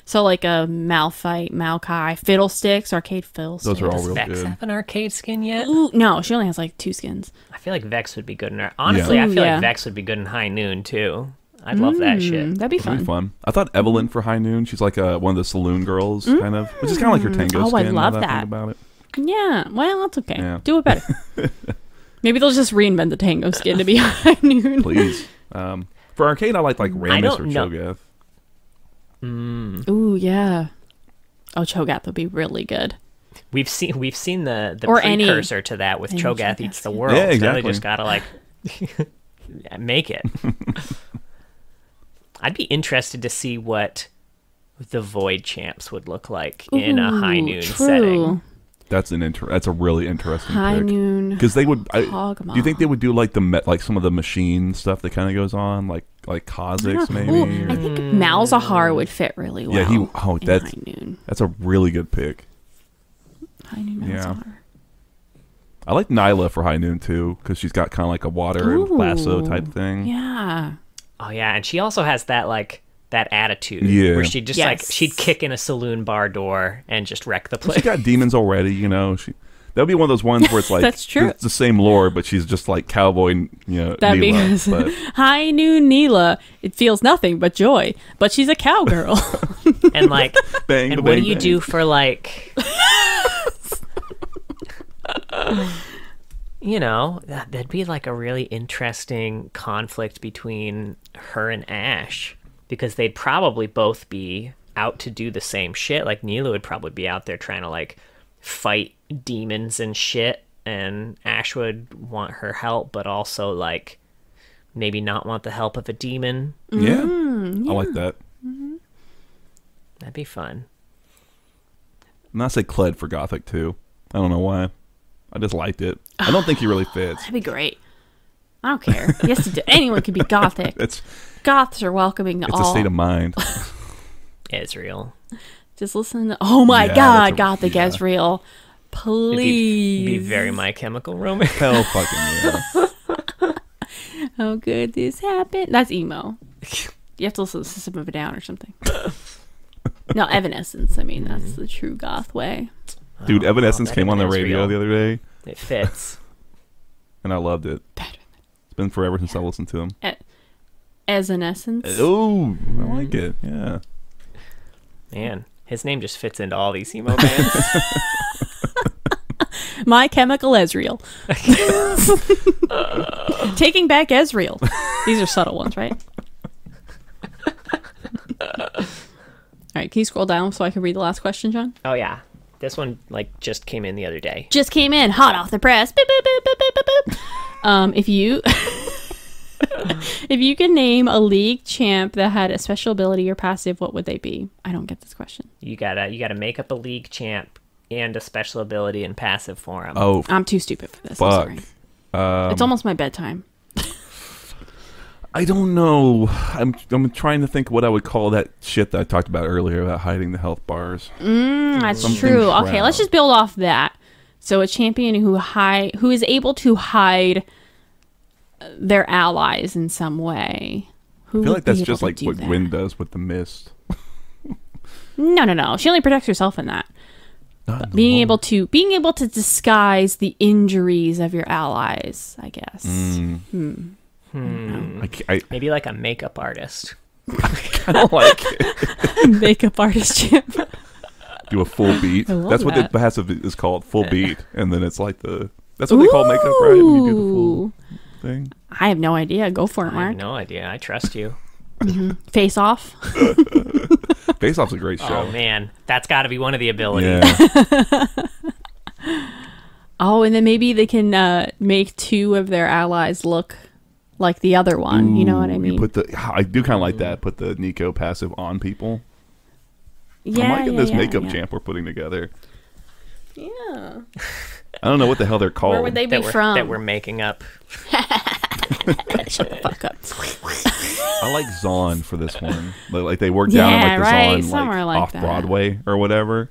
So like a Malphite, Maokai, Fiddlesticks, Arcade Fiddlesticks. Those are all Does real Vex good. have an arcade skin yet? Ooh, no, she only has like two skins. I feel like Vex would be good in her. Honestly, Yeah. I Ooh, feel yeah. like Vex would be good in High Noon too. I'd love that Mm, shit. That'd be That'd be fun. fun. I thought Evelynn for High Noon. She's like uh one of the saloon girls, kind of, which is kind of like her tango Oh, I skin. now love I think that. about it. Yeah, well, that's okay. Yeah. Do it better. [laughs] Maybe they'll just reinvent the Tango skin to be [laughs] High Noon. Please. um, for arcade, I like like Rammus don't or know. Cho'Gath. Mm. Ooh, yeah. Oh, Cho'Gath would be really good. We've seen we've seen the the Or any- precursor to that with Cho'Gath Cho'Gath eats the world. Yeah, So exactly. they just gotta like [laughs] make it. [laughs] I'd be interested to see what the Void champs would look like in a high noon true. setting. That's an inter- That's a really interesting High pick. Noon. Because they would. I, do you think they would do like the me- like some of the machine stuff that kind of goes on, like like Kha'Zix maybe? Ooh, I think Malzahar would fit really well. Yeah, he- oh, in that's- High Noon. that's a really good pick. High Noon Yeah. Malzahar. I like Nilah for High Noon too, because she's got kind of like a water and lasso type thing. Yeah. Oh yeah, and she also has that like that attitude Yeah. where she just like she'd kick in a saloon bar door and just wreck the place. She got demons already, you know. She that would be one of those ones where it's [laughs] like That's true. It's the same lore, but she's just like cowboy, you know. That Nilah, because but [laughs] High Noon Nilah, it feels nothing but joy, but she's a cowgirl. [laughs] and like bang, and ba- what do you bang. do for like you know that, that'd be like a really interesting conflict between her and Ashe because they'd probably both be out to do the same shit like Neela would probably be out there trying to like fight demons and shit and Ashe would want her help but also like maybe not want the help of a demon Yeah, Mm, I like that. that'd be fun And I say Kled for Gothic too. I don't know why. I just liked it. I don't think he really [sighs] fits. That'd be great. I don't care. yes, anyone could be gothic. [laughs] It's Goths are welcoming to it's all. a state of mind. [laughs] Ezreal Just listen to. Oh my Yeah, God, that's a- Gothic yeah. Ezreal. It'd be, Please. be very My Chemical Romance. Hell fucking yeah. [laughs] How could this happen? That's emo. You have to listen to System of a Down or something. [laughs] no, Evanescence. I mean, that's the true goth way. Dude, Oh, Evanescence that came on the radio real. the other day, It fits. [laughs] and I loved it. Better It's been forever since I listened to him. As an essence. Oh, I like it. Yeah. Man, his name just fits into all these emo bands. [laughs] [laughs] My Chemical Ezreal. [laughs] Taking back Ezreal. These are subtle ones, right? All right, can you scroll down so I can read the last question, John? oh yeah, this one like just came in the other day. Just came in, hot off the press. Boop, boop, boop, boop, boop, boop, boop. Um, if you [laughs] if you could name a league champ that had a special ability or passive, what would they be? I don't get this question. You gotta you gotta make up a league champ and a special ability and passive for him. Oh, I'm too stupid for this. I'm fuck. sorry. Um, it's almost my bedtime. I don't know. I'm I'm trying to think what I would call that shit that I talked about earlier about hiding the health bars. Mm, that's Something true. Okay, let's just build off that. So a champion who hide who is able to hide their allies in some way. Who I feel like that's just like do what that? Gwen does with the mist. No, no, no. She only protects herself in that. Not in Being lore. able to being able to disguise the injuries of your allies, I guess. Mm. Hmm. Hmm. I, I Maybe like a makeup artist. [laughs] I kind of like it. [laughs] Makeup artist champ. do a full beat. I love That's what that. the passive is called, full beat, and then it's like the that's what they call makeup, right? When you do the full Ooh. Thing. I have no idea. Go for it, I have Mark. no idea. I trust you. Face off. [laughs] Face Off's a great show. Oh man, that's got to be one of the abilities. yeah, [laughs] Oh, and then maybe they can uh, make two of their allies look like the other one. you know what I mean? You put the I do kind of like that. Put the Neeko passive on people. yeah, I'm liking yeah, this yeah, makeup yeah. champ we're putting together. Yeah. I don't know what the hell they're called. Where would they be That from? that we're making up. [laughs] Shut the fuck up. I like Zaun for this one. Like- Like they worked Yeah, down like the right, Zaun somewhere like, like off that. Broadway or whatever.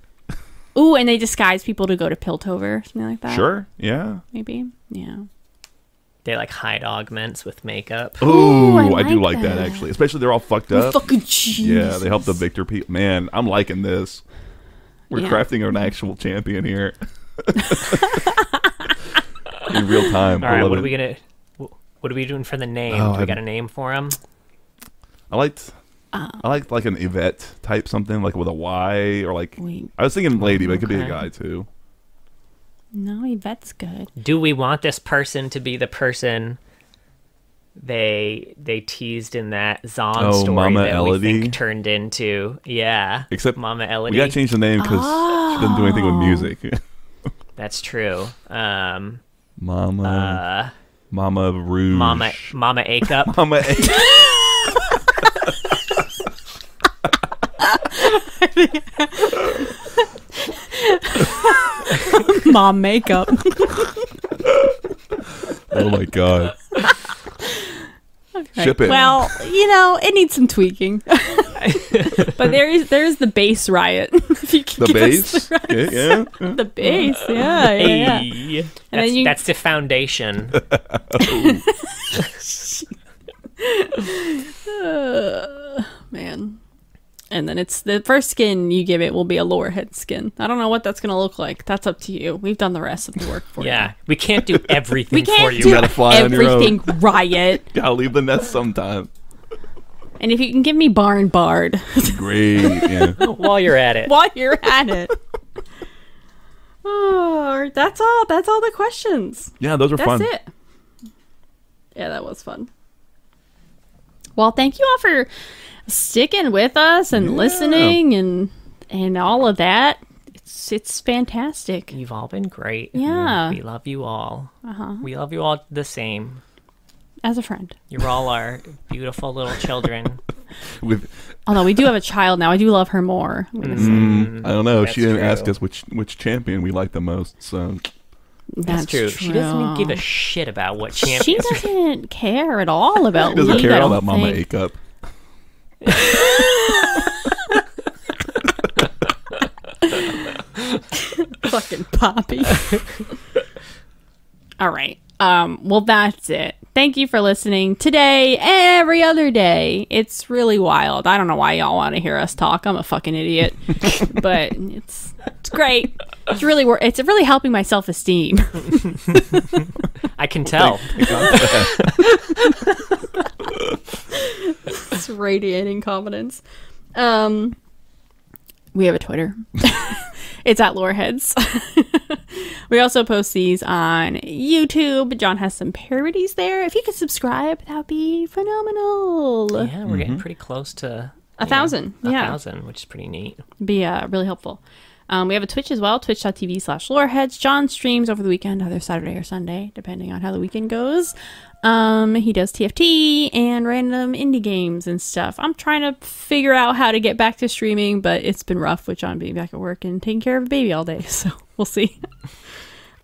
Ooh, and they disguise people to go to Piltover, or something like that. Sure. Yeah. Maybe. Yeah. they like hide augments with makeup. Ooh, I I, do like like that. that. actually, especially they're all fucked up. Fucking Yeah, they help the Viktor people. Man, I'm liking this. We're Yeah. crafting an actual champion here [laughs] [laughs] in real time. All I right, love what it. are we gonna? What are we doing for the name? Oh, Do we I- got a name for him? I liked. Uh. I liked like an Yvette type something like with a Y or like. Wait, I was thinking lady, but it could be a guy too. no, Yvette's good. Do we want this person to be the person they they teased in that Zaun Oh, story Mama that we think turned into? Yeah, Except Mama We gotta change the name because she doesn't do anything with Oh. music. [laughs] That's true. Um, Mama, uh, Mama Rouge, Mama Mama Acup. [laughs] Mama. [laughs] Mom makeup. oh my god. [laughs] Ship it. Well, you know, it needs some tweaking. [laughs] but there is there is the base riot. [laughs] if you can the give us bass. the, Yeah, yeah, [laughs] yeah. the base, yeah, yeah, yeah. Hey. That's, then you- that's the foundation. Uh, man. And then it's the first skin you give it will be a Lorehead skin. I don't know what that's gonna look like. That's up to you. We've done the rest of the work for you. yeah, we can't do [laughs] everything We for can't you. do gotta fly on your own. everything riot. [laughs] Gotta leave the nest sometime. And if you can give me Barn Bard Great. [laughs] Yeah. While you're at it, while you're at it. Oh, that's all. That's all the questions. Yeah, those are That's fun. That's it. Yeah, that was fun. Well, thank you all for sticking with us and Yeah. listening and and all of that. It's it's fantastic. you've all been great. Yeah. we love you all. Uh-huh. We love you all the same. As a friend. You're all our beautiful little children. [laughs] With Although we do have a child now, I do love her more. I'm gonna say. mm, I don't know. That's She didn't true. ask us which which champion we like the most. So That's, true. She doesn't give a shit about what She doesn't care at all [laughs] about she doesn't me, care at all about Mama think. Acup. [laughs] fucking poppy. [laughs] All right. Um, well, that's it. Thank you for listening today, every other day. It's really wild. I don't know why y'all want to hear us talk. I'm a fucking idiot, [laughs] but it's it's great. It's really wor- it's really helping my self esteem. [laughs] I can tell. [laughs] it's radiating confidence. Um, we have a Twitter. It's at Loreheads. [laughs] we also post these on YouTube. John has some parodies there. If you could subscribe, that would be phenomenal. Yeah, we're getting pretty close to A you know, thousand, A yeah. thousand, which is pretty neat. Be uh, really helpful. Um, we have a Twitch as well, twitch.tv slash loreheads. John streams over the weekend, either Saturday or Sunday, depending on how the weekend goes. Um, he does TFT and random indie games and stuff. I'm trying to figure out how to get back to streaming, but it's been rough with John being back at work and taking care of a baby all day, [laughs] so we'll see.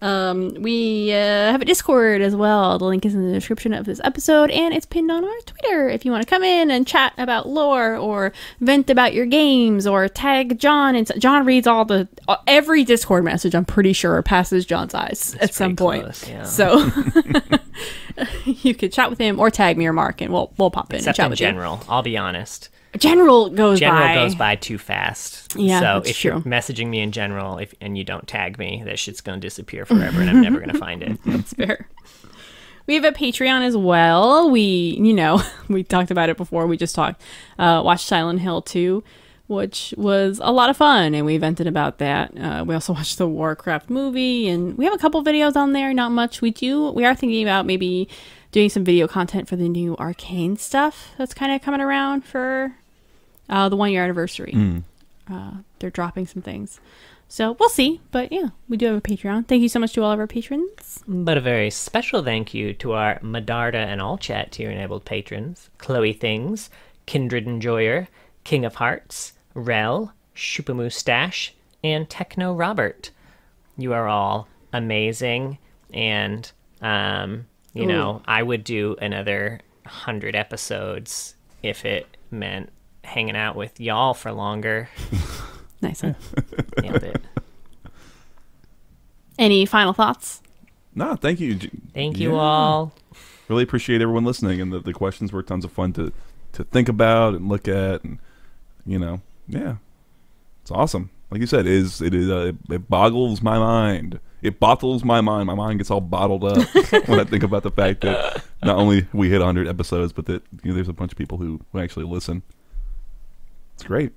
Um, we uh, have a Discord as well. The link is in the description of this episode, and it's pinned on our Twitter if you want to come in and chat about lore or vent about your games or tag John. And John reads all the uh, every Discord message. I'm pretty sure passes John's eyes at some point. close, yeah. So [laughs] you could chat with him or tag me or Mark, and we'll we'll pop in Except and chat in with general, I'll be honest. General goes General by. goes by too fast. Yeah, so that's if you're true. messaging me in general, if and you don't tag me, that shit's gonna disappear forever, and I'm never gonna find it. [laughs] That's fair. We have a Patreon as well. We, you know, [laughs] we talked about it before. We just talked, uh, watched Silent Hill 2, which was a lot of fun, and we vented about that. Uh, we also [laughs] watched the Warcraft movie, and we have a couple videos on there. Not much. We do. We are thinking about maybe doing some video content for the new Arcane stuff that's kind of coming around for uh, the one year anniversary. Uh, they're dropping some things. So we'll see. But yeah, we do have a Patreon. Thank you so much to all of our patrons. But a very special thank you to our Medarda and All Chat tier enabled patrons Chloe Things, Kindred Enjoyer, King of Hearts, Rel, Shupamustache, and Techno Robert. You are all amazing, and, um, you know, I would do another 100 episodes if it meant hanging out with y'all for longer. [laughs] Nice. one. [laughs] Nailed it. Any final thoughts? No, thank you. Thank you Yeah. all. really appreciate everyone listening, and the, the questions were tons of fun to to think about and look at, and you know, yeah, it's awesome. Like you said, it is it is uh, it, it boggles my mind. It bottles my mind. My mind gets all bottled up [laughs] when I think about the fact that not only we hit 100 episodes, but that you know, there's a bunch of people who, who actually listen. Great.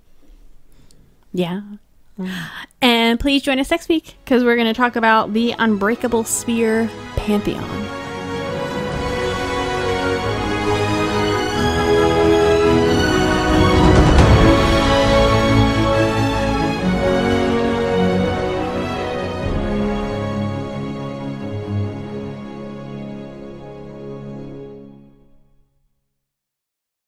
Yeah. And please join us next week because we're going to talk about the Unbreakable Spear Pantheon.